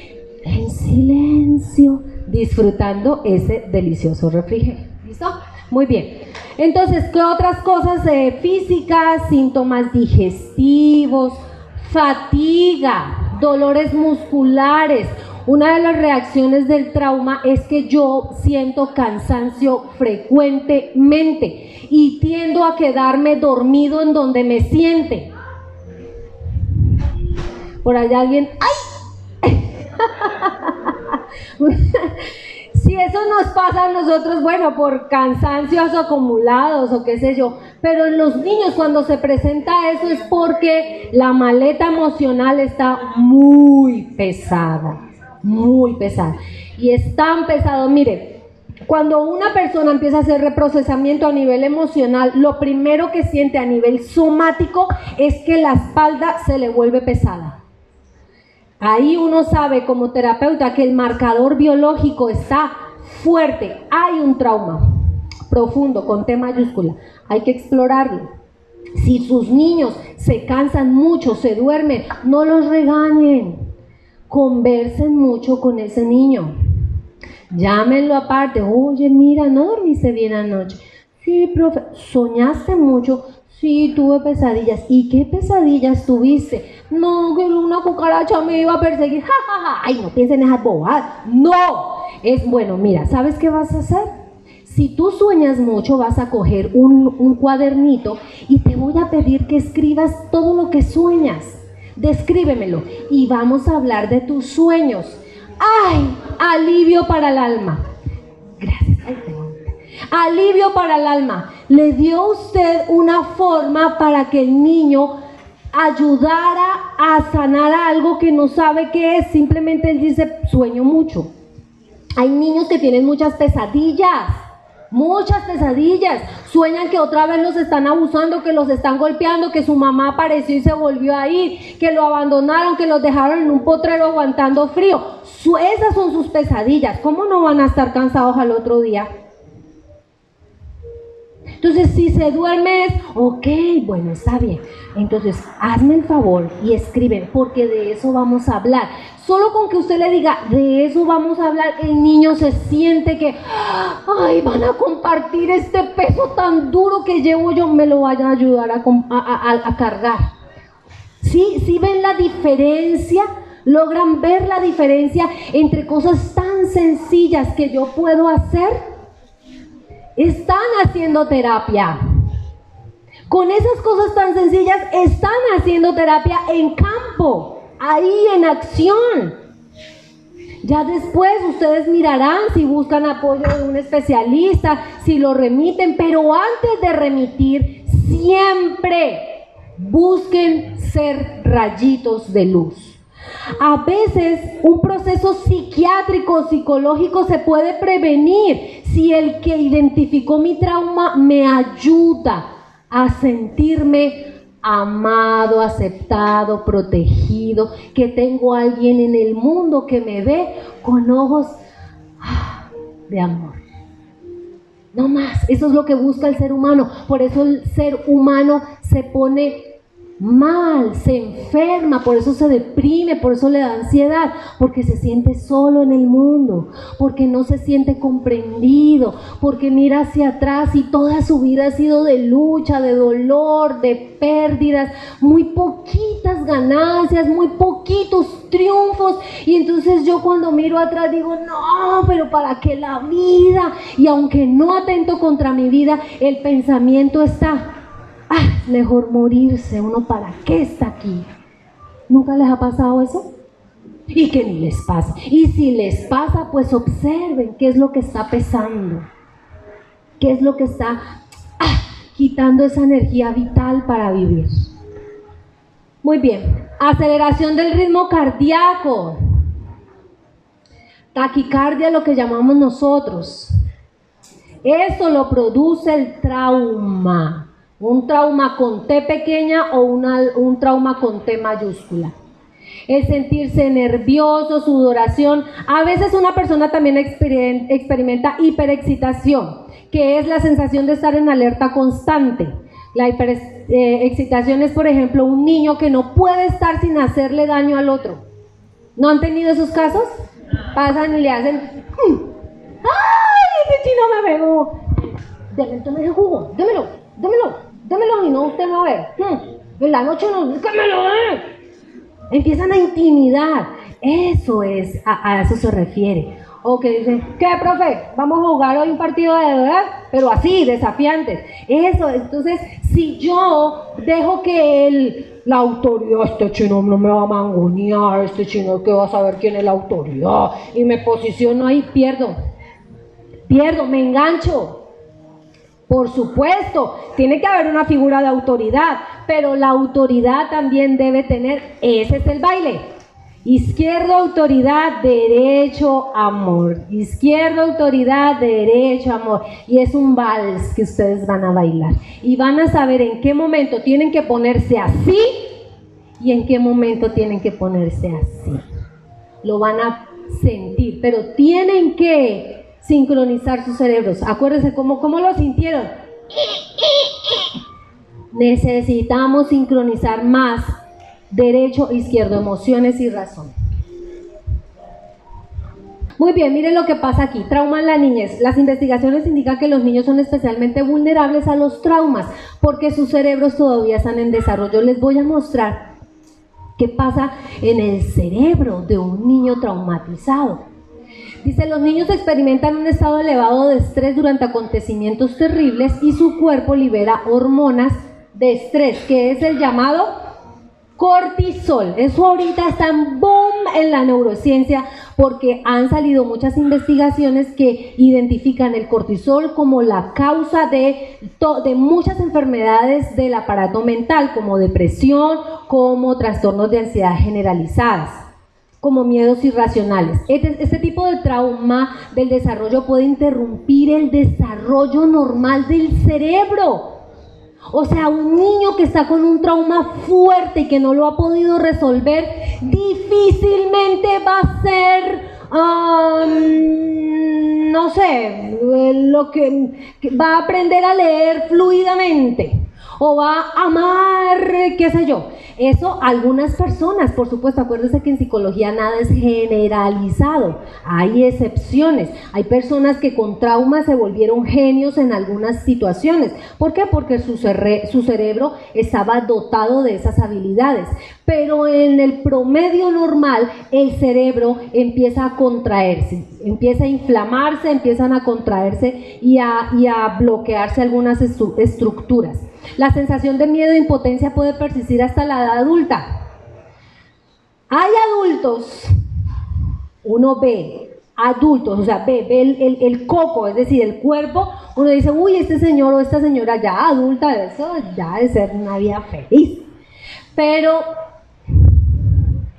en silencio disfrutando ese delicioso refrigerio. ¿Listo? Muy bien. Entonces, ¿qué otras cosas eh, físicas? Síntomas digestivos, fatiga, dolores musculares. Una de las reacciones del trauma es que yo siento cansancio frecuentemente y tiendo a quedarme dormido en donde me siente. Por allá alguien, ¡ay! si eso nos pasa a nosotros, bueno, por cansancios acumulados o qué sé yo, pero en los niños cuando se presenta eso es porque la maleta emocional está muy pesada, muy pesada. Y es tan pesado, mire, cuando una persona empieza a hacer reprocesamiento a nivel emocional, lo primero que siente a nivel somático es que la espalda se le vuelve pesada. Ahí uno sabe como terapeuta que el marcador biológico está fuerte. Hay un trauma profundo con T mayúscula. Hay que explorarlo. Si sus niños se cansan mucho, se duermen, no los regañen. Conversen mucho con ese niño. Llámenlo aparte. Oye, mira, no dormiste bien anoche. Sí, profe, soñaste mucho. Sí, tuve pesadillas. ¿Y qué pesadillas tuviste? No, que una cucaracha me iba a perseguir. Ja, ja, ja. Ay, no piensen en esas bobadas. No. Es bueno, mira, ¿sabes qué vas a hacer? Si tú sueñas mucho, vas a coger un, un cuadernito y te voy a pedir que escribas todo lo que sueñas. Descríbemelo y vamos a hablar de tus sueños. ¡Ay! Alivio para el alma. Gracias. Alivio para el alma. Le dio usted una forma para que el niño ayudara a sanar algo que no sabe qué es. Simplemente él dice, sueño mucho. Hay niños que tienen muchas pesadillas, Muchas pesadillas. Sueñan que otra vez los están abusando, que los están golpeando, que su mamá apareció y se volvió a ir, que lo abandonaron, que los dejaron en un potrero aguantando frío. esas son sus pesadillas. ¿Cómo no van a estar cansados al otro día? Entonces, si se duerme es, ok, bueno, está bien. Entonces, hazme el favor y escribe, porque de eso vamos a hablar. Solo con que usted le diga, de eso vamos a hablar, el niño se siente que, ay, van a compartir este peso tan duro que llevo yo, me lo vayan a ayudar a, cargar. ¿Sí? ¿Sí ven la diferencia? ¿Logran ver la diferencia entre cosas tan sencillas que yo puedo hacer? Están haciendo terapia. Con esas cosas tan sencillas están haciendo terapia en campo, ahí en acción. Ya después ustedes mirarán si buscan apoyo de un especialista, si lo remiten, pero antes de remitir, siempre busquen ser rayitos de luz. A veces un proceso psiquiátrico, psicológico se puede prevenir si el que identificó mi trauma me ayuda a sentirme amado, aceptado, protegido, que tengo a alguien en el mundo que me ve con ojos ah, de amor. No más, eso es lo que busca el ser humano. Por eso el ser humano se pone mal, se enferma, por eso se deprime, por eso le da ansiedad, porque se siente solo en el mundo, porque no se siente comprendido, porque mira hacia atrás y toda su vida ha sido de lucha, de dolor, de pérdidas, muy poquitas ganancias, muy poquitos triunfos. Y entonces yo cuando miro atrás digo, no, pero ¿para qué la vida? Y aunque no atento contra mi vida, el pensamiento está ah, mejor morirse, uno para qué está aquí. ¿Nunca les ha pasado eso? Y que ni les pasa. Y si les pasa, pues observen qué es lo que está pesando, qué es lo que está ah, quitando esa energía vital para vivir. Muy bien, aceleración del ritmo cardíaco. Taquicardia, lo que llamamos nosotros. Eso lo produce el trauma. Un trauma con T pequeña o un trauma con T mayúscula. El sentirse nervioso, sudoración. A veces una persona también experimenta hiperexcitación, que es la sensación de estar en alerta constante. La hiperexcitación es, por ejemplo, un niño que no puede estar sin hacerle daño al otro. ¿No han tenido esos casos? Pasan y le hacen... Mm, ¡Ay, este chino me pegó! Démelo, el jugo, démelo, démelo démelo y no usted va a ver. Hmm, en la noche no, que me lo dé. Empiezan a intimidar. Eso es, a, eso se refiere. O que dicen, ¿qué, profe? Vamos a jugar hoy un partido de verdad, pero así, desafiantes. Eso, entonces, si yo dejo que el, la autoridad, este chino no me va a mangonear, este chino que va a saber quién es la autoridad, y me posiciono ahí, pierdo. Pierdo, me engancho. Por supuesto, tiene que haber una figura de autoridad, pero la autoridad también debe tener, ese es el baile. Izquierda, autoridad, derecho, amor. Izquierda, autoridad, derecho, amor. Y es un vals que ustedes van a bailar. Y van a saber en qué momento tienen que ponerse así y en qué momento tienen que ponerse así. Lo van a sentir, pero tienen que sincronizar sus cerebros. Acuérdense cómo, cómo lo sintieron. Necesitamos sincronizar más derecho, izquierdo, emociones y razón. Muy bien, miren lo que pasa aquí. Trauma en la niñez. Las investigaciones indican que los niños son especialmente vulnerables a los traumas porque sus cerebros todavía están en desarrollo. Les voy a mostrar qué pasa en el cerebro de un niño traumatizado. Dice, los niños experimentan un estado elevado de estrés durante acontecimientos terribles y su cuerpo libera hormonas de estrés, que es el llamado cortisol. Eso ahorita está en boom en la neurociencia porque han salido muchas investigaciones que identifican el cortisol como la causa de, de muchas enfermedades del aparato mental, como depresión, como trastornos de ansiedad generalizadas. Como miedos irracionales. Este, tipo de trauma del desarrollo puede interrumpir el desarrollo normal del cerebro. O sea, un niño que está con un trauma fuerte y que no lo ha podido resolver, difícilmente va a ser no sé, lo que, va a aprender a leer fluidamente o va a amar, qué sé yo. Eso algunas personas, por supuesto, acuérdense que en psicología nada es generalizado, hay excepciones. Hay personas que con trauma se volvieron genios en algunas situaciones. ¿Por qué? Porque su, su cerebro estaba dotado de esas habilidades. Pero en el promedio normal, el cerebro empieza a contraerse, empieza a inflamarse, empiezan a contraerse y a, bloquearse algunas estructuras. La sensación de miedo e impotencia puede persistir hasta la edad adulta. Hay adultos, uno ve adultos, o sea, ve, ve el, coco, es decir, el cuerpo, uno dice, uy, este señor o esta señora ya adulta, eso ya de ser una vida feliz. Pero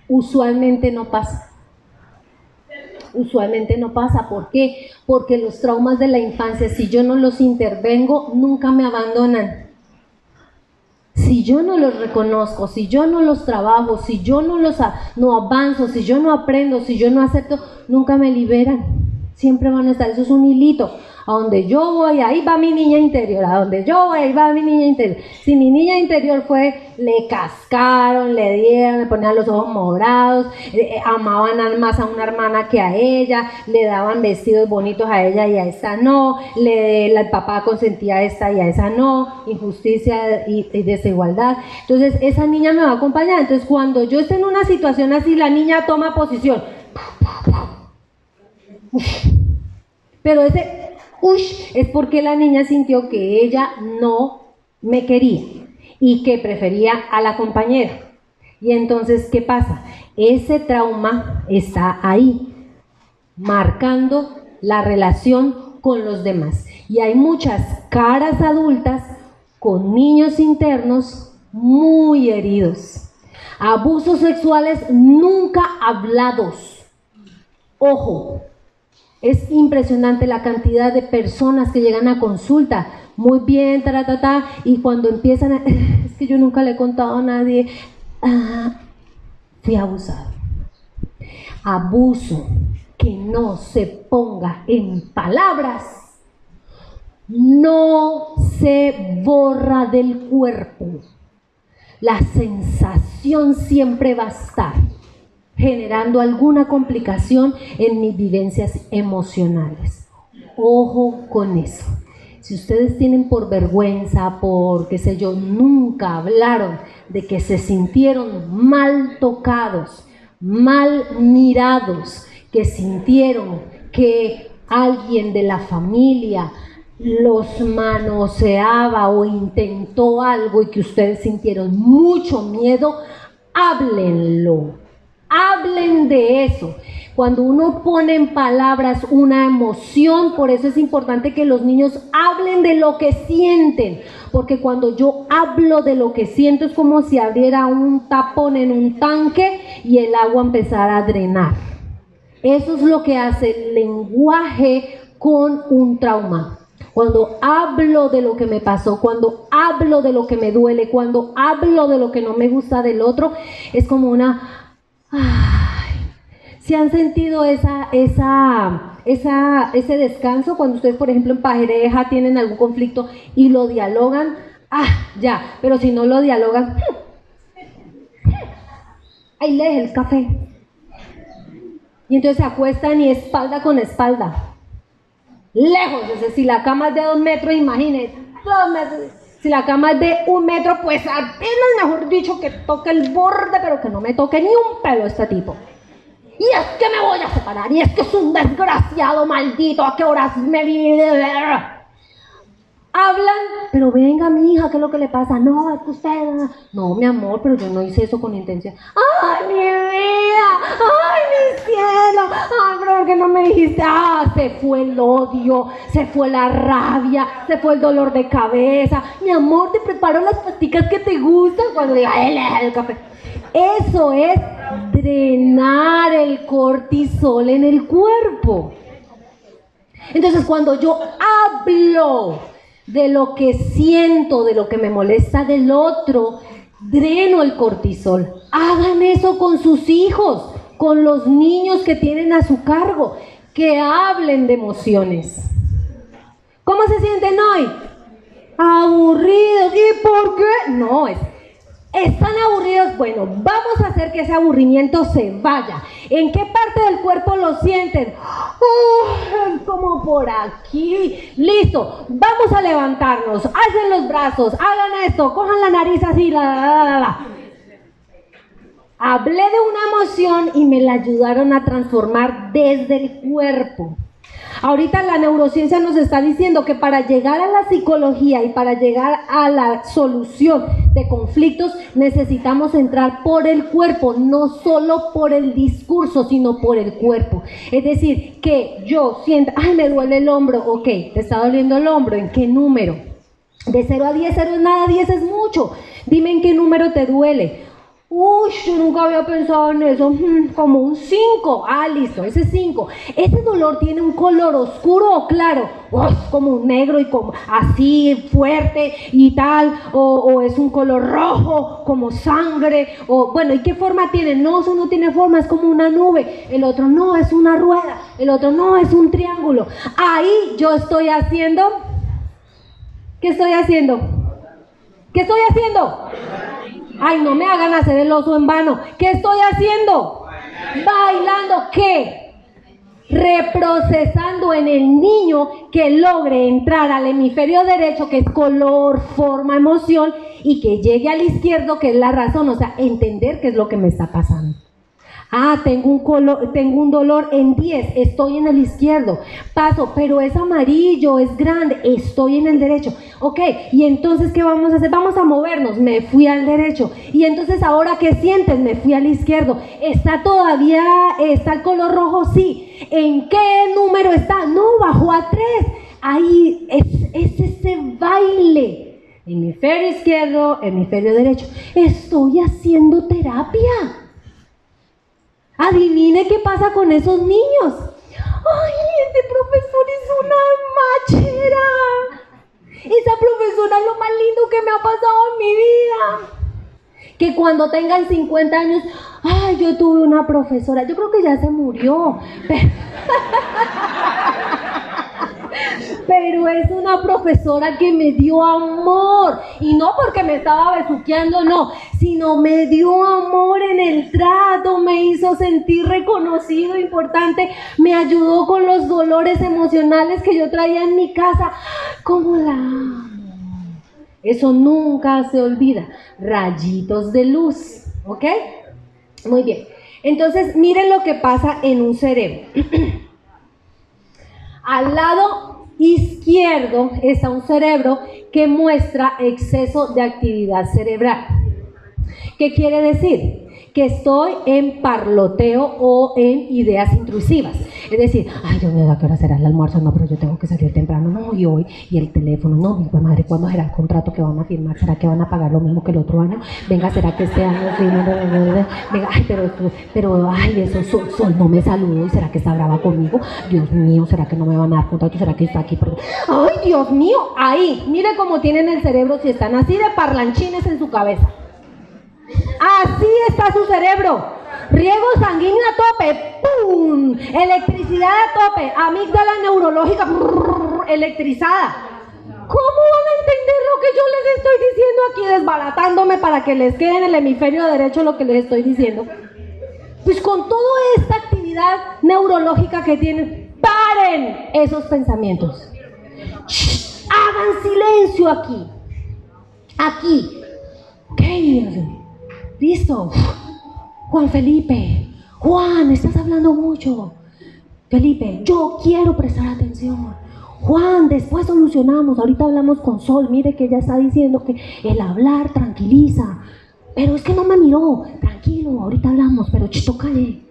usualmente no pasa. Usualmente no pasa. ¿Por qué? Porque los traumas de la infancia, si yo no los intervengo, nunca me abandonan si yo no los reconozco, si yo no los trabajo, si yo no los no avanzo, si yo no aprendo, si yo no acepto, nunca me liberan. Siempre van a estar, eso es un hilito. A donde yo voy, ahí va mi niña interior. A donde yo voy, ahí va mi niña interior. Si mi niña interior fue, le cascaron, le dieron, le ponían los ojos morados, eh, eh, amaban más a una hermana que a ella, le daban vestidos bonitos a ella y a esta no, le, el papá consentía a esta y a esa no, injusticia y desigualdad. Entonces, esa niña me va a acompañar. Entonces, cuando yo esté en una situación así, la niña toma posición. Pero ese ush, es porque la niña sintió que ella no me quería y que prefería a la compañera. Y entonces, ¿qué pasa? Ese trauma está ahí, marcando la relación con los demás. Y hay muchas caras adultas con niños internos muy heridos. Abusos sexuales nunca hablados. Ojo, es impresionante la cantidad de personas que llegan a consulta. Muy bien, taratata, y cuando empiezan a, es que yo nunca le he contado a nadie, ah, fui abusado. Abuso que no se ponga en palabras, no se borra del cuerpo. La sensación siempre va a estar generando alguna complicación en mis vivencias emocionales. Ojo con eso. Si ustedes tienen por vergüenza, por qué sé yo, nunca hablaron de que se sintieron mal tocados, mal mirados, que sintieron que alguien de la familia los manoseaba o intentó algo y que ustedes sintieron mucho miedo, háblenlo Hablen de eso. Cuando uno pone en palabras una emoción, por eso es importante que los niños hablen de lo que sienten, porque cuando yo hablo de lo que siento es como si abriera un tapón en un tanque y el agua empezara a drenar. Eso es lo que hace el lenguaje con un trauma. Cuando hablo de lo que me pasó, cuando hablo de lo que me duele, cuando hablo de lo que no me gusta del otro, es como una Ay, si han sentido esa, esa, esa, ese descanso cuando ustedes, por ejemplo, en pareja tienen algún conflicto y lo dialogan, ah, ya, pero si no lo dialogan, ahí lees el café. Y entonces se acuestan y espalda con espalda. Lejos, es si la cama es de dos metros, imagínense, dos metros si la cama es de un metro, pues apenas mejor dicho que toque el borde, pero que no me toque ni un pelo este tipo. Y es que me voy a separar, y es que es un desgraciado maldito, ¿a qué horas me vive? Hablan, pero venga mi hija, ¿qué es lo que le pasa? No, es que usted... No, mi amor, pero yo no hice eso con intención. ¡Ay, mi vida! ¡Ay, mi cielo! ¡Ay, pero ¿por qué no me dijiste? ¡Ah, se fue el odio! Se fue la rabia, se fue el dolor de cabeza. Mi amor, te preparo las pasticas que te gustan cuando diga, él el café. Eso es drenar el cortisol en el cuerpo. Entonces cuando yo hablo de lo que siento, de lo que me molesta del otro, dreno el cortisol. Hagan eso con sus hijos, con los niños que tienen a su cargo, que hablen de emociones. ¿Cómo se sienten hoy? Aburridos. ¿Y por qué? No, es ¿Están aburridos? Bueno, vamos a hacer que ese aburrimiento se vaya. ¿En qué parte del cuerpo lo sienten? como por aquí. Listo, vamos a levantarnos. Hacen los brazos, hagan esto, cojan la nariz así. La, la, la, Hablé de una emoción y me la ayudaron a transformar desde el cuerpo. Ahorita la neurociencia nos está diciendo que para llegar a la psicología y para llegar a la solución de conflictos necesitamos entrar por el cuerpo, no solo por el discurso, sino por el cuerpo. Es decir, que yo sienta, ay, me duele el hombro, ok, te está doliendo el hombro, ¿en qué número? De 0 a 10, 0 es nada, 10 es mucho. Dime en qué número te duele. Uy, yo nunca había pensado en eso. Hmm, como un 5. Ah, listo, ese 5. ¿Ese dolor tiene un color oscuro o claro? Uy, como un negro y como así fuerte y tal. O, es un color rojo, como sangre. O bueno, ¿y qué forma tiene? No, eso no tiene forma, es como una nube. El otro no, es una rueda. El otro no, es un triángulo. Ahí yo estoy haciendo. ¿Qué estoy haciendo? ¿Qué estoy haciendo? Ay, no me hagan hacer el oso en vano. ¿Qué estoy haciendo? Bailando. ¿Qué? Reprocesando en el niño que logre entrar al hemisferio derecho, que es color, forma, emoción, y que llegue al izquierdo, que es la razón. O sea, entender qué es lo que me está pasando. Ah, tengo un, color, tengo un dolor en 10, estoy en el izquierdo. Paso, pero es amarillo, es grande, estoy en el derecho. Ok, y entonces, ¿qué vamos a hacer? Vamos a movernos, me fui al derecho. Y entonces, ¿ahora qué sientes? Me fui al izquierdo. ¿Está todavía, está el color rojo? Sí. ¿En qué número está? No, bajó a 3. Ahí es, es ese baile. Hemisferio izquierdo, hemisferio derecho. Estoy haciendo terapia. Adivine qué pasa con esos niños. Ay, ese profesor es una machera. Esa profesora es lo más lindo que me ha pasado en mi vida. Que cuando tengan 50 años, ay, yo tuve una profesora, yo creo que ya se murió. pero es una profesora que me dio amor. Y no porque me estaba besuqueando, no, sino me dio amor en el trato, me hizo sentir reconocido, importante, me ayudó con los dolores emocionales que yo traía en mi casa. ¿Cómo la amo? Eso nunca se olvida. Rayitos de luz, ¿ok? Muy bien. Entonces, miren lo que pasa en un cerebro. Al lado izquierdo está un cerebro que muestra exceso de actividad cerebral. ¿Qué quiere decir? Que estoy en parloteo o en ideas intrusivas. Es decir, ay, Dios mío, ¿a qué hora será el almuerzo? No, pero yo tengo que salir temprano, no, y hoy, y el teléfono, no, mi madre, ¿cuándo será el contrato que van a firmar? ¿Será que van a pagar lo mismo que el otro año? Venga, ¿será que este año? No, venga, ay, pero, pero, ay, eso, sol, no me saludó, ¿y será que está brava conmigo? Dios mío, ¿será que no me van a dar contrato? ¿Será que está aquí? Ay, Dios mío, ahí, mire cómo tienen el cerebro si están así de parlanchines en su cabeza. Así está su cerebro. Riego sanguíneo a tope, ¡pum! Electricidad a tope, amígdala neurológica electrizada. ¿Cómo van a entender lo que yo les estoy diciendo aquí desbaratándome para que les quede en el hemisferio derecho lo que les estoy diciendo? Pues con toda esta actividad neurológica que tienen, paren esos pensamientos. hagan silencio aquí. Aquí. ¿Qué? Listo. Juan Felipe. Juan, estás hablando mucho. Felipe, yo quiero prestar atención. Juan, después solucionamos. Ahorita hablamos con Sol. Mire que ella está diciendo que el hablar tranquiliza. Pero es que no me miró. Tranquilo, ahorita hablamos, pero chito calle.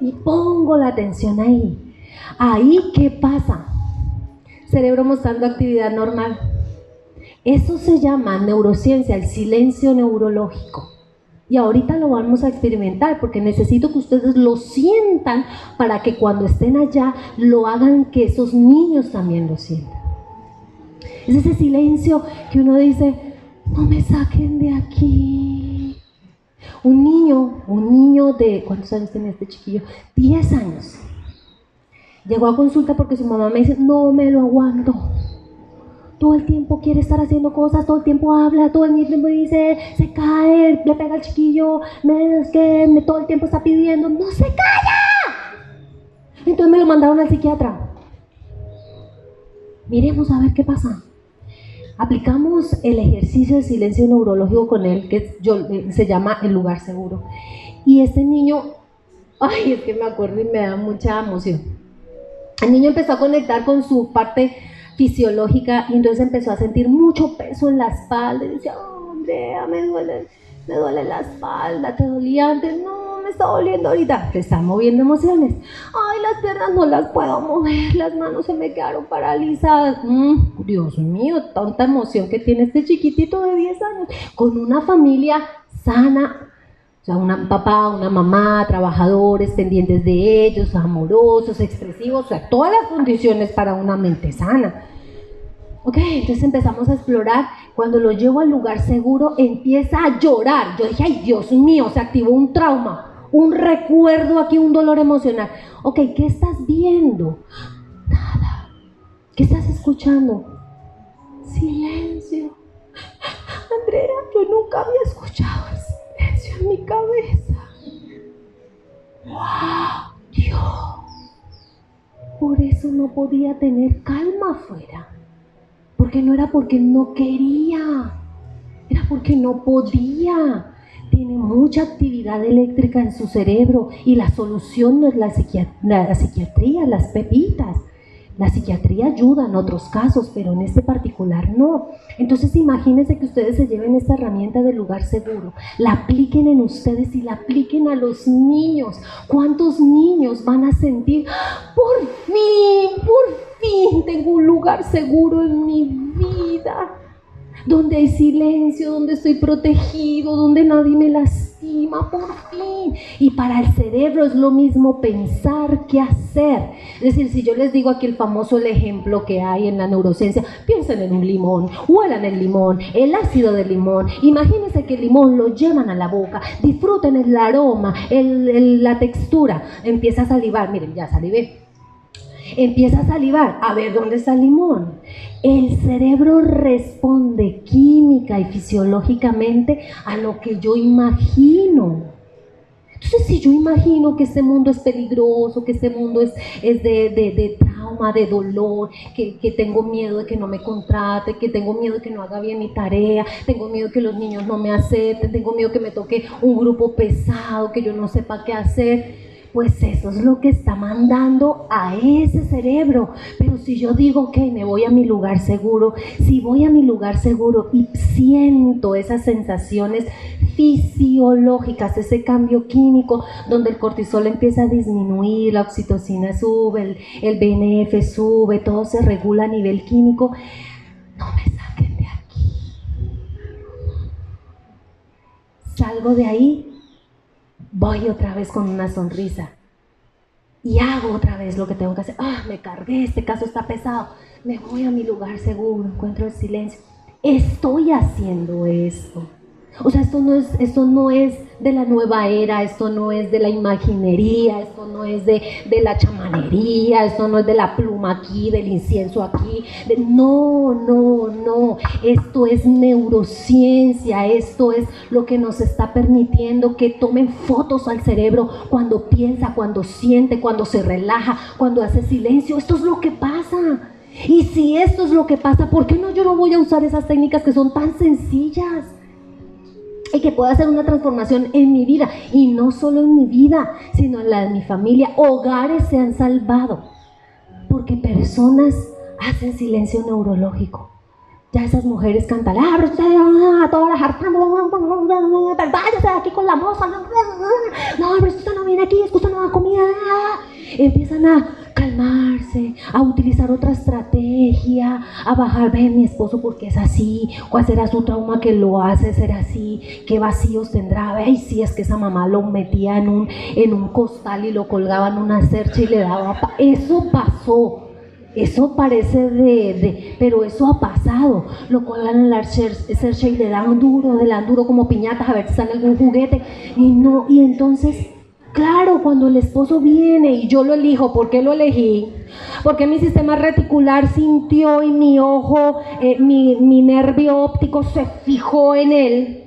Y pongo la atención ahí. Ahí, ¿qué pasa? Cerebro mostrando actividad normal. Eso se llama neurociencia, el silencio neurológico. Y ahorita lo vamos a experimentar porque necesito que ustedes lo sientan para que cuando estén allá lo hagan que esos niños también lo sientan. Es ese silencio que uno dice, no me saquen de aquí. Un niño, un niño de, ¿cuántos años tiene este chiquillo? 10 años. Llegó a consulta porque su mamá me dice, no me lo aguanto todo el tiempo quiere estar haciendo cosas, todo el tiempo habla, todo el tiempo dice, se cae, le pega al chiquillo, me, es que me, todo el tiempo está pidiendo, no se calla. Entonces me lo mandaron al psiquiatra. Miremos a ver qué pasa. Aplicamos el ejercicio de silencio neurológico con él, que yo, eh, se llama el lugar seguro. Y este niño, ay, es que me acuerdo y me da mucha emoción. El niño empezó a conectar con su parte fisiológica y entonces empezó a sentir mucho peso en la espalda y decía, oh, Andrea, me duele, me duele la espalda, te dolía antes, no, me está doliendo ahorita, está moviendo emociones, ay, las piernas no las puedo mover, las manos se me quedaron paralizadas, mm, Dios mío, tanta emoción que tiene este chiquitito de 10 años, con una familia sana, o sea, un papá, una mamá, trabajadores pendientes de ellos, amorosos, expresivos, o sea, todas las condiciones para una mente sana. Ok, entonces empezamos a explorar. Cuando lo llevo al lugar seguro, empieza a llorar. Yo dije, ay Dios mío, se activó un trauma, un recuerdo aquí, un dolor emocional. Ok, ¿qué estás viendo? Nada. ¿Qué estás escuchando? Silencio. Andrea, yo nunca había escuchado en mi cabeza. Dios. Por eso no podía tener calma afuera. Porque no era porque no quería, era porque no podía. Tiene mucha actividad eléctrica en su cerebro y la solución no es la psiquiatría, las pepitas. La psiquiatría ayuda en otros casos, pero en este particular no. Entonces imagínense que ustedes se lleven esta herramienta del lugar seguro, la apliquen en ustedes y la apliquen a los niños. ¿Cuántos niños van a sentir, por fin, por fin tengo un lugar seguro en mi vida? Donde hay silencio, donde estoy protegido, donde nadie me lastima por fin. Y para el cerebro es lo mismo pensar que hacer. Es decir, si yo les digo aquí el famoso ejemplo que hay en la neurociencia, piensen en un limón, huelan el limón, el ácido del limón, imagínense que el limón lo llevan a la boca, disfruten el aroma, el, la textura, empieza a salivar, miren, ya salivé empieza a salivar, a ver dónde está el limón. El cerebro responde química y fisiológicamente a lo que yo imagino. Entonces, si yo imagino que este mundo es peligroso, que este mundo es, es de, de, trauma, de dolor, que, que, tengo miedo de que no me contrate, que tengo miedo de que no haga bien mi tarea, tengo miedo de que los niños no me acepten, tengo miedo que me toque un grupo pesado, que yo no sepa qué hacer pues eso es lo que está mandando a ese cerebro. Pero si yo digo, que me voy a mi lugar seguro, si voy a mi lugar seguro y siento esas sensaciones fisiológicas, ese cambio químico donde el cortisol empieza a disminuir, la oxitocina sube, el, el BNF sube, todo se regula a nivel químico, no me saquen de aquí. Salgo de ahí voy otra vez con una sonrisa y hago otra vez lo que tengo que hacer. Ah, me cargué, este caso está pesado. Me voy a mi lugar seguro, encuentro el silencio. Estoy haciendo esto. O sea, esto no, es, esto no es de la nueva era, esto no es de la imaginería, esto no es de, la chamanería, esto no es de la pluma aquí, del incienso aquí. no, no, no. Esto es neurociencia, esto es lo que nos está permitiendo que tomen fotos al cerebro cuando piensa, cuando siente, cuando se relaja, cuando hace silencio. Esto es lo que pasa. Y si esto es lo que pasa, ¿por qué no yo no voy a usar esas técnicas que son tan sencillas? Y que pueda hacer una transformación en mi vida y no solo en mi vida, sino en la de mi familia. Hogares se han salvado porque personas hacen silencio neurológico. Ya esas mujeres cantan, usted todas las váyase aquí con la moza, no, pero usted no viene aquí, usted no da comida. Empiezan a a utilizar otra estrategia, a bajar, ve mi esposo porque es así, cuál será su trauma que lo hace ser así, qué vacíos tendrá, ve, si es que esa mamá lo metía en un, en un costal y lo colgaba en una cercha y le daba, eso pasó. Eso parece de, pero eso ha pasado. Lo colgan en la cercha y le dan duro, le dan duro como piñatas a ver si sale algún juguete. Y no, y entonces Claro, cuando el esposo viene y yo lo elijo, ¿por qué lo elegí? Porque mi sistema reticular sintió y mi ojo, eh, mi, mi nervio óptico se fijó en él.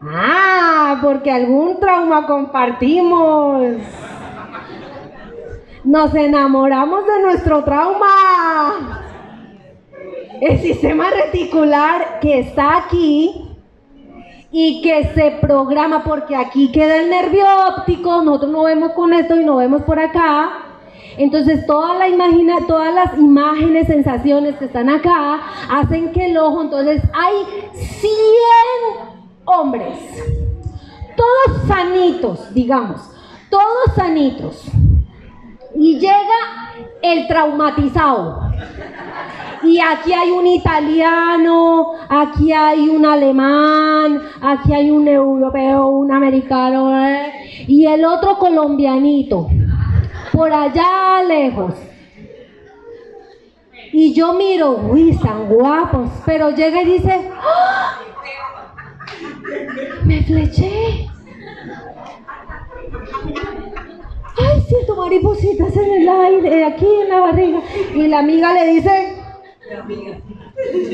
Ah, porque algún trauma compartimos. Nos enamoramos de nuestro trauma. El sistema reticular que está aquí y que se programa porque aquí queda el nervio óptico, nosotros no vemos con esto y no vemos por acá. Entonces toda la imagina, todas las imágenes, sensaciones que están acá hacen que el ojo, entonces hay 100 hombres, todos sanitos, digamos, todos sanitos. Y llega el traumatizado y aquí hay un italiano, aquí hay un alemán, aquí hay un europeo, un americano, ¿eh? y el otro colombianito, por allá lejos. Y yo miro, uy, están guapos, pero llega y dice, ¡Ah! me fleché. Ay, siento maripositas en el aire, aquí en la barriga. Y la amiga le dice,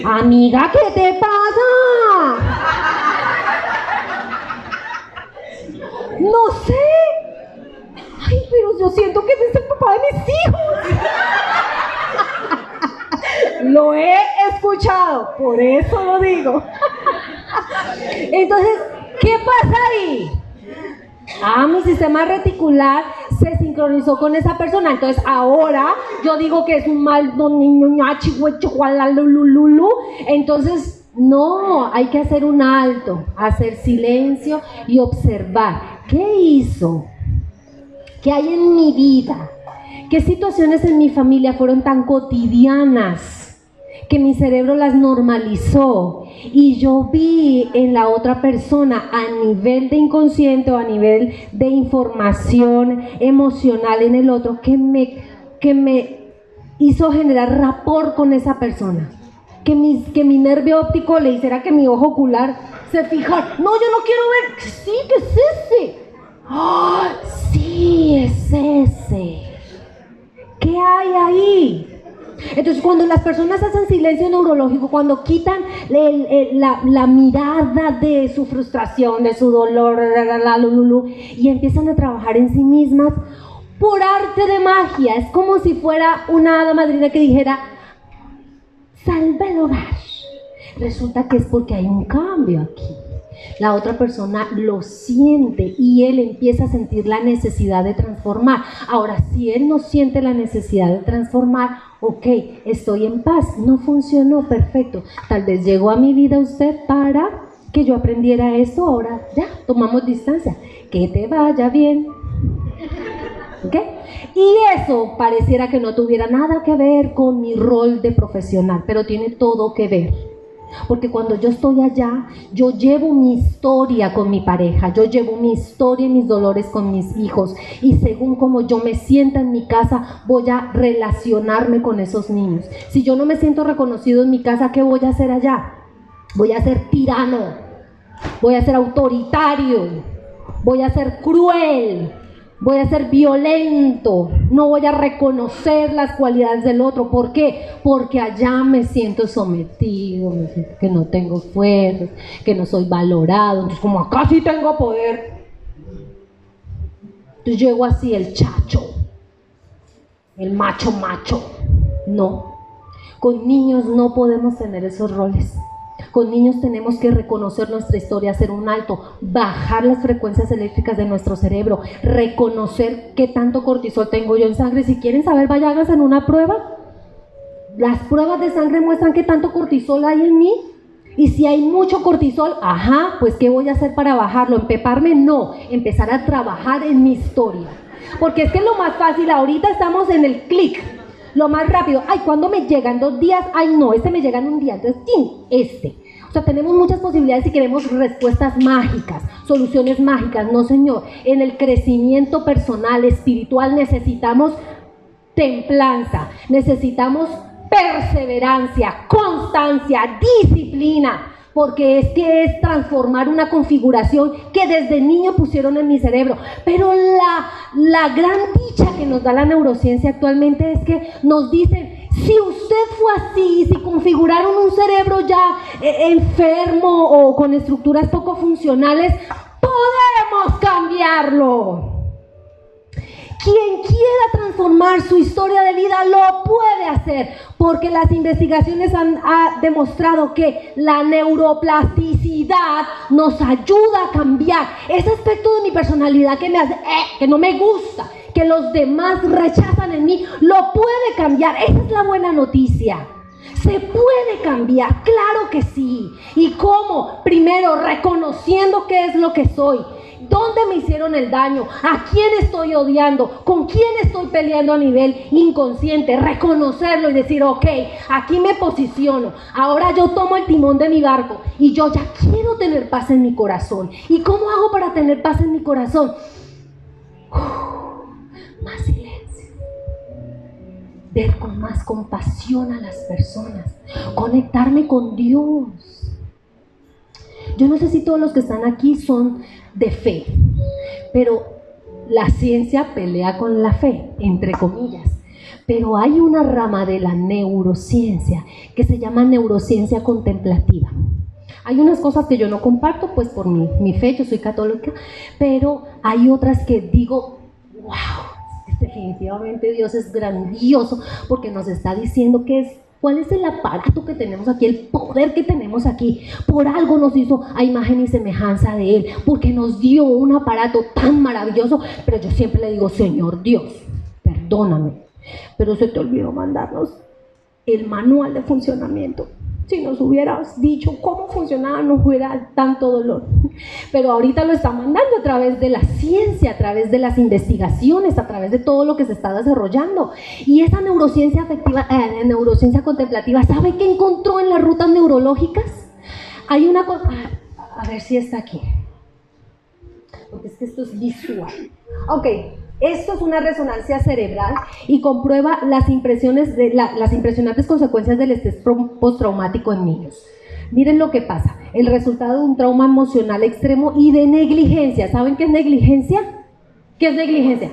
Amiga, ¿qué te pasa? No sé. Ay, pero yo siento que es el papá de mis hijos. Lo he escuchado, por eso lo digo. Entonces, ¿qué pasa ahí? Ah, mi sistema reticular se sincronizó con esa persona. Entonces ahora yo digo que es un mal niño Entonces, no, hay que hacer un alto, hacer silencio y observar. ¿Qué hizo? ¿Qué hay en mi vida? ¿Qué situaciones en mi familia fueron tan cotidianas? Que mi cerebro las normalizó y yo vi en la otra persona a nivel de inconsciente o a nivel de información emocional en el otro que me, que me hizo generar rapor con esa persona. Que mi, que mi nervio óptico le hiciera que mi ojo ocular se fijara. No, yo no quiero ver. Sí, que es ese. ¡Ah! sí, es ese. ¿Qué hay ahí? Entonces, cuando las personas hacen silencio neurológico, cuando quitan la, mirada de su frustración, de su dolor, y empiezan a trabajar en sí mismas, por arte de magia, es como si fuera una hada madrina que dijera, salve el hogar. Resulta que es porque hay un cambio aquí. La otra persona lo siente y él empieza a sentir la necesidad de transformar. Ahora, si él no siente la necesidad de transformar, ok, estoy en paz, no funcionó, perfecto. Tal vez llegó a mi vida usted para que yo aprendiera esto, ahora ya, tomamos distancia. Que te vaya bien. ¿Ok? Y eso pareciera que no tuviera nada que ver con mi rol de profesional, pero tiene todo que ver. Porque cuando yo estoy allá, yo llevo mi historia con mi pareja, yo llevo mi historia y mis dolores con mis hijos. Y según como yo me sienta en mi casa, voy a relacionarme con esos niños. Si yo no me siento reconocido en mi casa, ¿qué voy a hacer allá? Voy a ser tirano, voy a ser autoritario, voy a ser cruel, voy a ser violento, no voy a reconocer las cualidades del otro. ¿Por qué? Porque allá me siento sometido, que no tengo fuerzas, que no soy valorado. Entonces, como acá sí tengo poder. Entonces llego así el chacho, el macho macho. No, con niños no podemos tener esos roles. Con niños tenemos que reconocer nuestra historia, hacer un alto, bajar las frecuencias eléctricas de nuestro cerebro, reconocer qué tanto cortisol tengo yo en sangre. Si quieren saber, vayan en una prueba. Las pruebas de sangre muestran qué tanto cortisol hay en mí. Y si hay mucho cortisol, ajá, pues ¿qué voy a hacer para bajarlo? ¿Empeparme? No, empezar a trabajar en mi historia. Porque es que es lo más fácil, ahorita estamos en el clic lo más rápido. Ay, ¿cuándo me llegan? ¿Dos días? Ay, no, este me llega en un día. Entonces, ¡tim! Este. O sea, tenemos muchas posibilidades y queremos respuestas mágicas, soluciones mágicas. No, señor. En el crecimiento personal, espiritual, necesitamos templanza, necesitamos perseverancia, constancia, disciplina porque es que es transformar una configuración que desde niño pusieron en mi cerebro. Pero la, la gran dicha que nos da la neurociencia actualmente es que nos dicen, si usted fue así, si configuraron un cerebro ya eh, enfermo o con estructuras poco funcionales, podemos cambiarlo. Quien quiera transformar su historia de vida lo puede hacer, porque las investigaciones han demostrado que la neuroplasticidad nos ayuda a cambiar ese aspecto de mi personalidad que me hace, eh, que no me gusta, los demás rechazan en mí, lo puede cambiar. Esa es la buena noticia. Se puede cambiar, claro que sí. ¿Y cómo? Primero, reconociendo qué es lo que soy ¿Dónde me hicieron el daño? ¿A quién estoy odiando? ¿Con quién estoy peleando a nivel inconsciente? Reconocerlo y decir, ok, aquí me posiciono. Ahora yo tomo el timón de mi barco y yo ya quiero tener paz en mi corazón. ¿Y cómo hago para tener paz en mi corazón? Ver con más compasión a las personas. Conectarme con Dios. Yo no sé si todos los que están aquí son de fe. Pero la ciencia pelea con la fe, entre comillas. Pero hay una rama de la neurociencia que se llama neurociencia contemplativa. Hay unas cosas que yo no comparto, pues por mi, mi fe, yo soy católica, pero hay otras que digo, wow, definitivamente Dios es grandioso porque nos está diciendo que es ¿Cuál es el aparato que tenemos aquí, el poder que tenemos aquí? Por algo nos hizo a imagen y semejanza de Él, porque nos dio un aparato tan maravilloso. Pero yo siempre le digo, Señor Dios, perdóname, pero se te olvidó mandarnos el manual de funcionamiento si nos hubieras dicho cómo funcionaba, no hubiera tanto dolor. Pero ahorita lo está mandando a través de la ciencia, a través de las investigaciones, a través de todo lo que se está desarrollando. Y esa neurociencia afectiva, eh, neurociencia contemplativa, ¿sabe qué encontró en las rutas neurológicas? Hay una cosa, a ver si está aquí. Porque es que esto es visual. Ok, esto es una resonancia cerebral y comprueba las, impresiones de las impresionantes consecuencias del estrés postraumático en niños. Miren lo que pasa, el resultado de un trauma emocional extremo y de negligencia. ¿Saben qué es negligencia? ¿Qué es negligencia?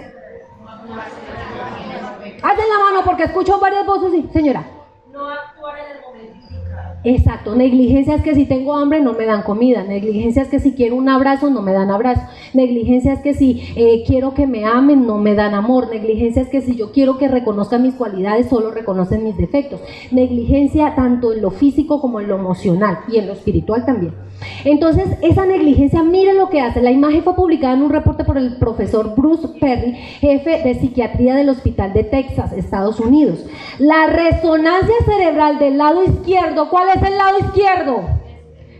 Hacen la mano porque escucho varias voces, sí, señora. No actuar en el Exacto, negligencia es que si tengo hambre no me dan comida, negligencia es que si quiero un abrazo no me dan abrazo, negligencia es que si eh, quiero que me amen no me dan amor, negligencia es que si yo quiero que reconozcan mis cualidades solo reconocen mis defectos, negligencia tanto en lo físico como en lo emocional y en lo espiritual también. Entonces, esa negligencia, miren lo que hace. La imagen fue publicada en un reporte por el profesor Bruce Perry, jefe de psiquiatría del Hospital de Texas, Estados Unidos. La resonancia cerebral del lado izquierdo, ¿cuál es el lado izquierdo?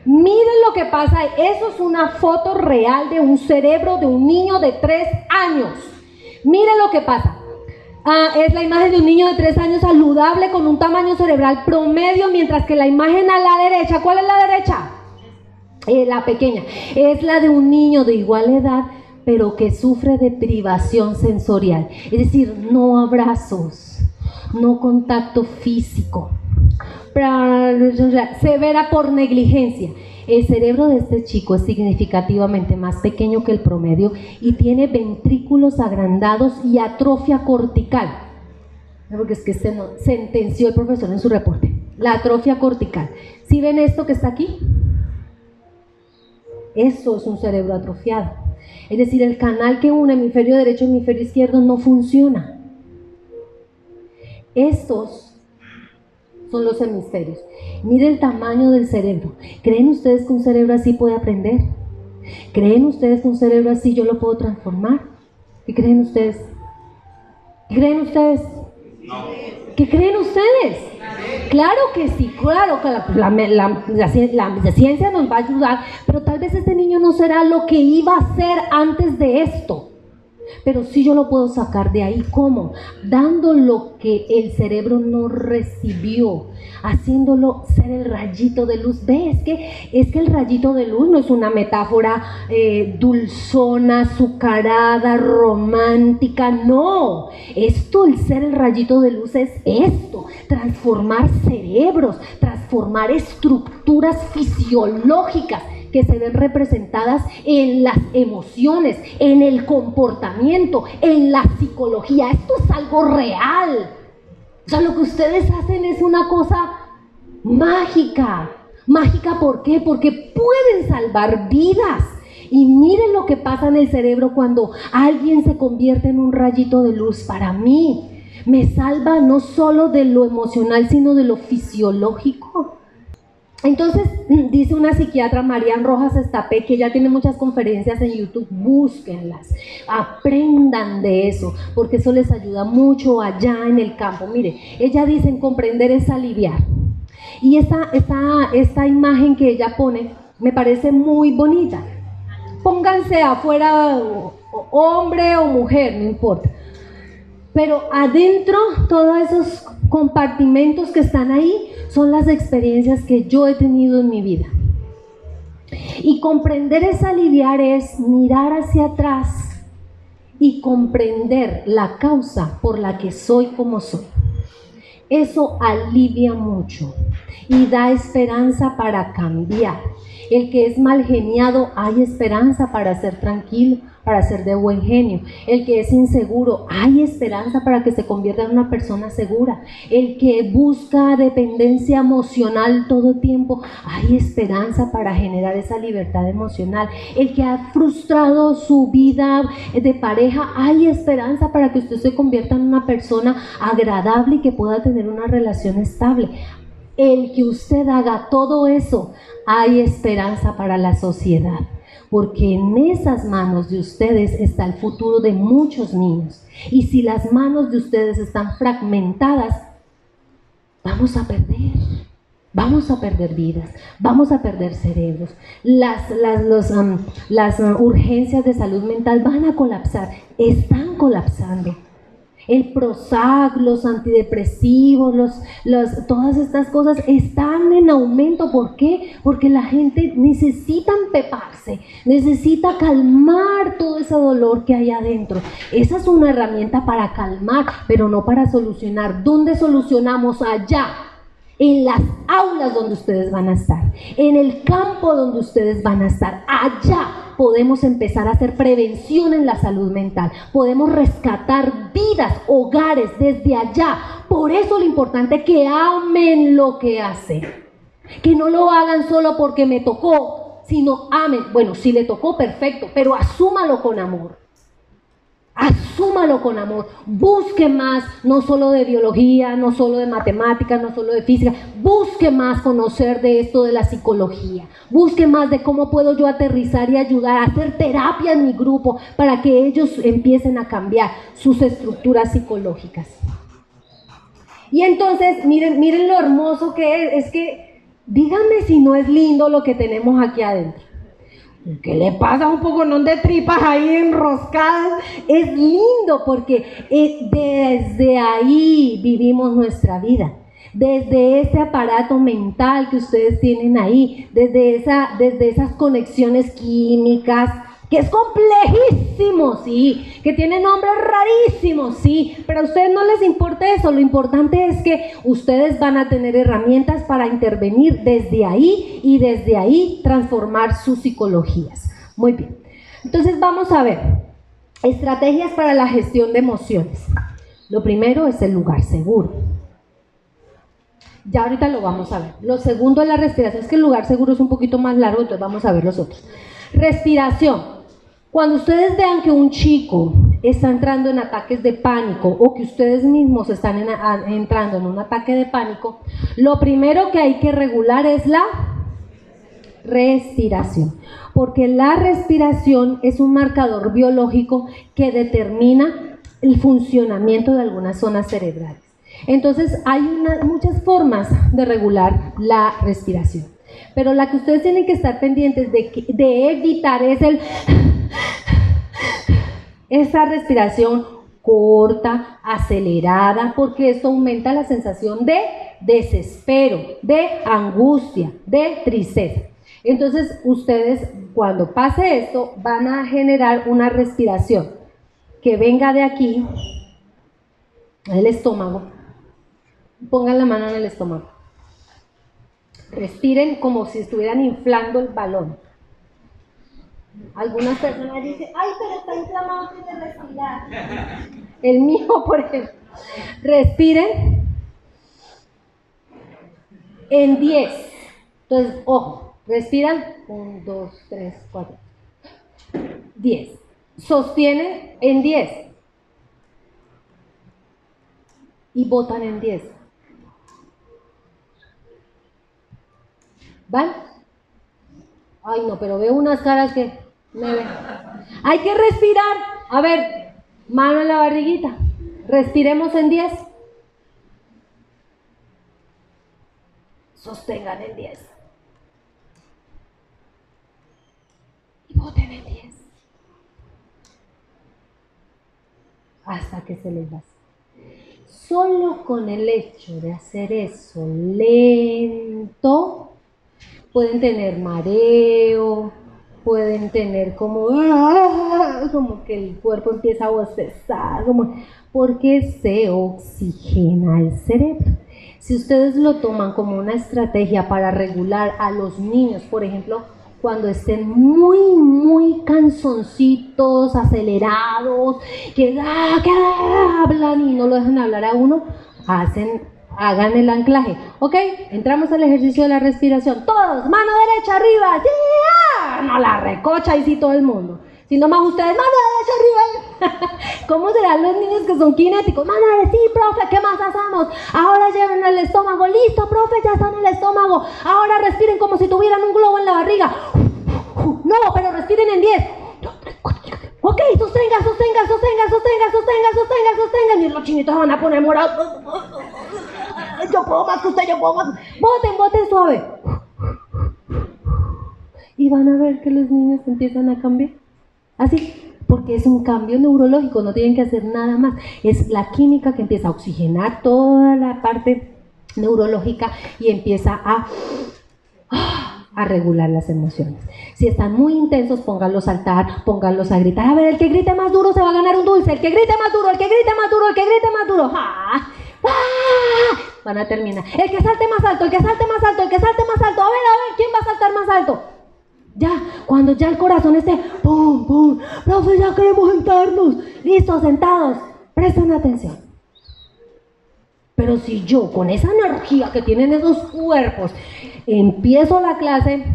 Miren lo que pasa. Eso es una foto real de un cerebro de un niño de tres años. Miren lo que pasa. Ah, es la imagen de un niño de tres años saludable con un tamaño cerebral promedio, mientras que la imagen a la derecha, ¿cuál es la derecha? Eh, la pequeña, es la de un niño de igual edad, pero que sufre de privación sensorial. Es decir, no abrazos, no contacto físico, severa por negligencia. El cerebro de este chico es significativamente más pequeño que el promedio y tiene ventrículos agrandados y atrofia cortical. Porque es que se sentenció el profesor en su reporte. La atrofia cortical. ¿Sí ven esto que está aquí? Eso es un cerebro atrofiado. Es decir, el canal que une hemisferio derecho y hemisferio izquierdo no funciona. Estos son los hemisferios. Mire el tamaño del cerebro. ¿Creen ustedes que un cerebro así puede aprender? ¿Creen ustedes que un cerebro así yo lo puedo transformar? ¿Qué creen ustedes? ¿Qué creen ustedes? ¿Qué creen ustedes? Claro que sí, claro que la, ciencia nos va a ayudar, pero tal vez este niño no será lo que iba a ser antes de esto. Pero sí yo lo puedo sacar de ahí. ¿Cómo? Dando lo que el cerebro no recibió, haciéndolo ser el rayito de luz. ¿Ves? Es que, es que el rayito de luz no es una metáfora eh, dulzona, azucarada, romántica, no. Esto, el ser el rayito de luz es esto, transformar cerebros, transformar estructuras fisiológicas que se ven representadas en las emociones, en el comportamiento, en la psicología. Esto es algo real. O sea, lo que ustedes hacen es una cosa mágica. Mágica, ¿por qué? Porque pueden salvar vidas. Y miren lo que pasa en el cerebro cuando alguien se convierte en un rayito de luz para mí. Me salva no solo de lo emocional, sino de lo fisiológico. Entonces, dice una psiquiatra, Marian Rojas Estapé, que ya tiene muchas conferencias en YouTube, búsquenlas, aprendan de eso, porque eso les ayuda mucho allá en el campo. Mire, ella dice, comprender es aliviar. Y esta, esta, esta imagen que ella pone me parece muy bonita. Pónganse afuera, hombre o mujer, no importa. Pero adentro, todos esos compartimentos que están ahí son las experiencias que yo he tenido en mi vida. Y comprender es aliviar, es mirar hacia atrás y comprender la causa por la que soy como soy. Eso alivia mucho y da esperanza para cambiar. El que es mal geniado, hay esperanza para ser tranquilo para ser de buen genio. El que es inseguro, hay esperanza para que se convierta en una persona segura. El que busca dependencia emocional todo tiempo, hay esperanza para generar esa libertad emocional. El que ha frustrado su vida de pareja, hay esperanza para que usted se convierta en una persona agradable y que pueda tener una relación estable. El que usted haga todo eso, hay esperanza para la sociedad porque en esas manos de ustedes está el futuro de muchos niños. Y si las manos de ustedes están fragmentadas, vamos a perder. Vamos a perder vidas, vamos a perder cerebros, las, las, las urgencias de salud mental van a colapsar, están colapsando el Prozac, los antidepresivos, los, todas estas cosas están en aumento. ¿Por qué? Porque la gente necesita empeparse, necesita calmar todo ese dolor que hay adentro. Esa es una herramienta para calmar, pero no para solucionar. ¿Dónde solucionamos? Allá, en las aulas donde ustedes van a estar, en el campo donde ustedes van a estar, allá podemos empezar a hacer prevención en la salud mental. Podemos rescatar vidas, hogares desde allá. Por eso lo importante es que amen lo que hacen. Que no lo hagan solo porque me tocó, sino amen. Bueno, si le tocó, perfecto, pero asúmalo con amor. Asúmalo con amor. Busque más, no solo de biología, no solo de matemáticas, no solo de física. Busque más conocer de esto de la psicología. Busque más de cómo puedo yo aterrizar y ayudar a hacer terapia en mi grupo para que ellos empiecen a cambiar sus estructuras psicológicas. Y entonces, miren, miren lo hermoso que es. Es que, díganme si no es lindo lo que tenemos aquí adentro. ¿Qué le pasa un poco no de tripas ahí enroscadas? Es lindo porque eh, desde ahí vivimos nuestra vida. Desde ese aparato mental que ustedes tienen ahí, desde, esa, desde esas conexiones químicas, que es complejísimo, sí, que tiene nombres rarísimos, sí, pero a ustedes no les importa eso, lo importante es que ustedes van a tener herramientas para intervenir desde ahí y desde ahí transformar sus psicologías. Muy bien, entonces vamos a ver, estrategias para la gestión de emociones. Lo primero es el lugar seguro. Ya ahorita lo vamos a ver. Lo segundo es la respiración. Es que el lugar seguro es un poquito más largo, entonces vamos a ver los otros. Respiración. Cuando ustedes vean que un chico está entrando en ataques de pánico o que ustedes mismos están entrando en un ataque de pánico, lo primero que hay que regular es la respiración, porque la respiración es un marcador biológico que determina el funcionamiento de algunas zonas cerebrales. Entonces hay muchas formas de regular la respiración, pero la que ustedes tienen que estar pendientes de, de evitar es el esa respiración corta, acelerada, porque esto aumenta la sensación de desespero, de angustia, de tristeza. Entonces, ustedes cuando pase esto van a generar una respiración que venga de aquí, el estómago. Pongan la mano en el estómago. Respiren como si estuvieran inflando el balón. Algunas personas dicen, ay, pero está inflamado, tiene respirar. El mío, por ejemplo. Respiren en 10. Entonces, ojo, respiran 1, 2, 3, 4, 10. Sostienen en 10. Y botan en 10. ¿Van? Ay, no, pero veo unas caras que me ven. Hay que respirar. A ver, mano en la barriguita. Respiremos en 10. Sostengan en 10. Y voten en 10. Hasta que se les va. Solo con el hecho de hacer eso lento, pueden tener mareo, pueden tener como, ah, como que el cuerpo empieza a bostezar, como, porque se oxigena el cerebro. Si ustedes lo toman como una estrategia para regular a los niños, por ejemplo, cuando estén muy, muy cansoncitos, acelerados, que, ah, hablan y no lo dejan hablar a uno, hacen hagan el anclaje. ¿Ok? Entramos al ejercicio de la respiración. Todos, mano derecha arriba. ¡Sí! No la recocha y sí todo el mundo. Si no más ustedes, mano derecha. ¿Cómo serán los niños que son kinéticos? Mano derecha, sí, profe, ¿qué más hacemos? Ahora lleven el estómago. Listo, profe, ya está en el estómago. Ahora respiren como si tuvieran un globo en la barriga. No, pero respiren en 10. Ok, sostenga, sostenga, sostenga, sostenga, sostenga, sostenga, sostenga. Y los chinitos van a poner morados. Yo puedo más que usted, yo puedo más. Voten, voten suave. Y van a ver que los niños empiezan a cambiar. Así, porque es un cambio neurológico, no tienen que hacer nada más. Es la química que empieza a oxigenar toda la parte neurológica y empieza a a regular las emociones. Si están muy intensos, pónganlos a saltar, pónganlos a gritar. A ver, el que grite más duro se va a ganar un dulce. El que grite más duro, el que grite más duro, el que grite más duro. Van a terminar. El que salte más alto, el que salte más alto, el que salte más alto. A ver, a ver, ¿quién va a saltar más alto? Ya, cuando ya el corazón esté, ¡pum, pum! Profe, ya queremos sentarnos. Listo, sentados. Presten atención. Pero si yo, con esa energía que tienen esos cuerpos, empiezo la clase,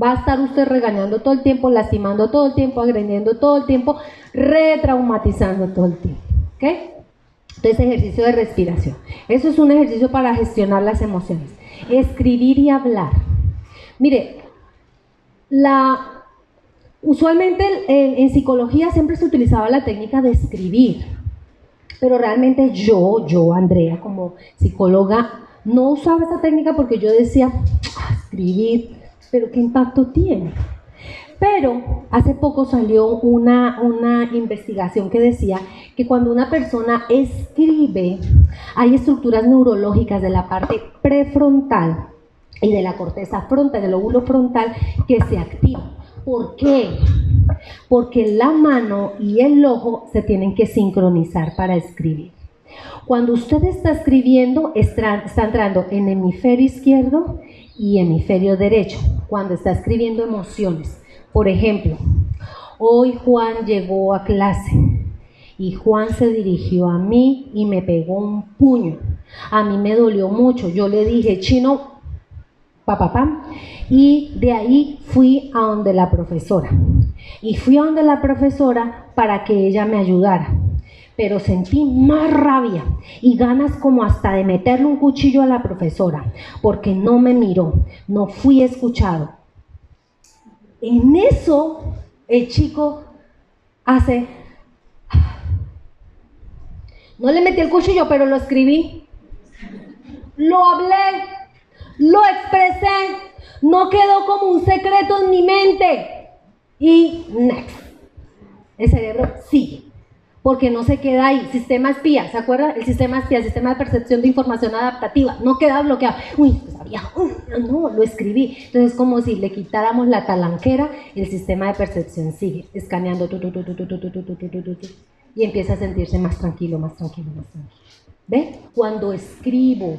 va a estar usted regañando todo el tiempo, lastimando todo el tiempo, agrediendo todo el tiempo, retraumatizando todo el tiempo. ¿Ok? Entonces, ejercicio de respiración. Eso es un ejercicio para gestionar las emociones. Escribir y hablar. Mire, la, usualmente en psicología siempre se utilizaba la técnica de escribir, pero realmente yo, yo, Andrea, como psicóloga, no usaba esa técnica porque yo decía, ah, escribir, pero ¿qué impacto tiene? Pero hace poco salió una, una investigación que decía que cuando una persona escribe, hay estructuras neurológicas de la parte prefrontal y de la corteza frontal, del óvulo frontal, que se activan. ¿Por qué? Porque la mano y el ojo se tienen que sincronizar para escribir. Cuando usted está escribiendo, está, entrando en hemisferio izquierdo y hemisferio derecho. Cuando está escribiendo emociones. Por ejemplo, hoy Juan llegó a clase y Juan se dirigió a mí y me pegó un puño. A mí me dolió mucho. Yo le dije, chino, Y de ahí fui a donde la profesora. Y fui a donde la profesora para que ella me ayudara pero sentí más rabia y ganas como hasta de meterle un cuchillo a la profesora, porque no me miró, no fui escuchado. En eso el chico hace, no le metí el cuchillo, pero lo escribí, lo hablé, lo expresé, no quedó como un secreto en mi mente. Y next. El cerebro sigue, porque no se queda ahí. Sistema espía, ¿se acuerda? El sistema espía, el sistema de percepción de información adaptativa, no queda bloqueado. Uy, sabía, no, lo escribí. Entonces es como si le quitáramos la talanquera, el sistema de percepción sigue escaneando y empieza a sentirse más tranquilo, más tranquilo, más tranquilo. ¿Ve? Cuando escribo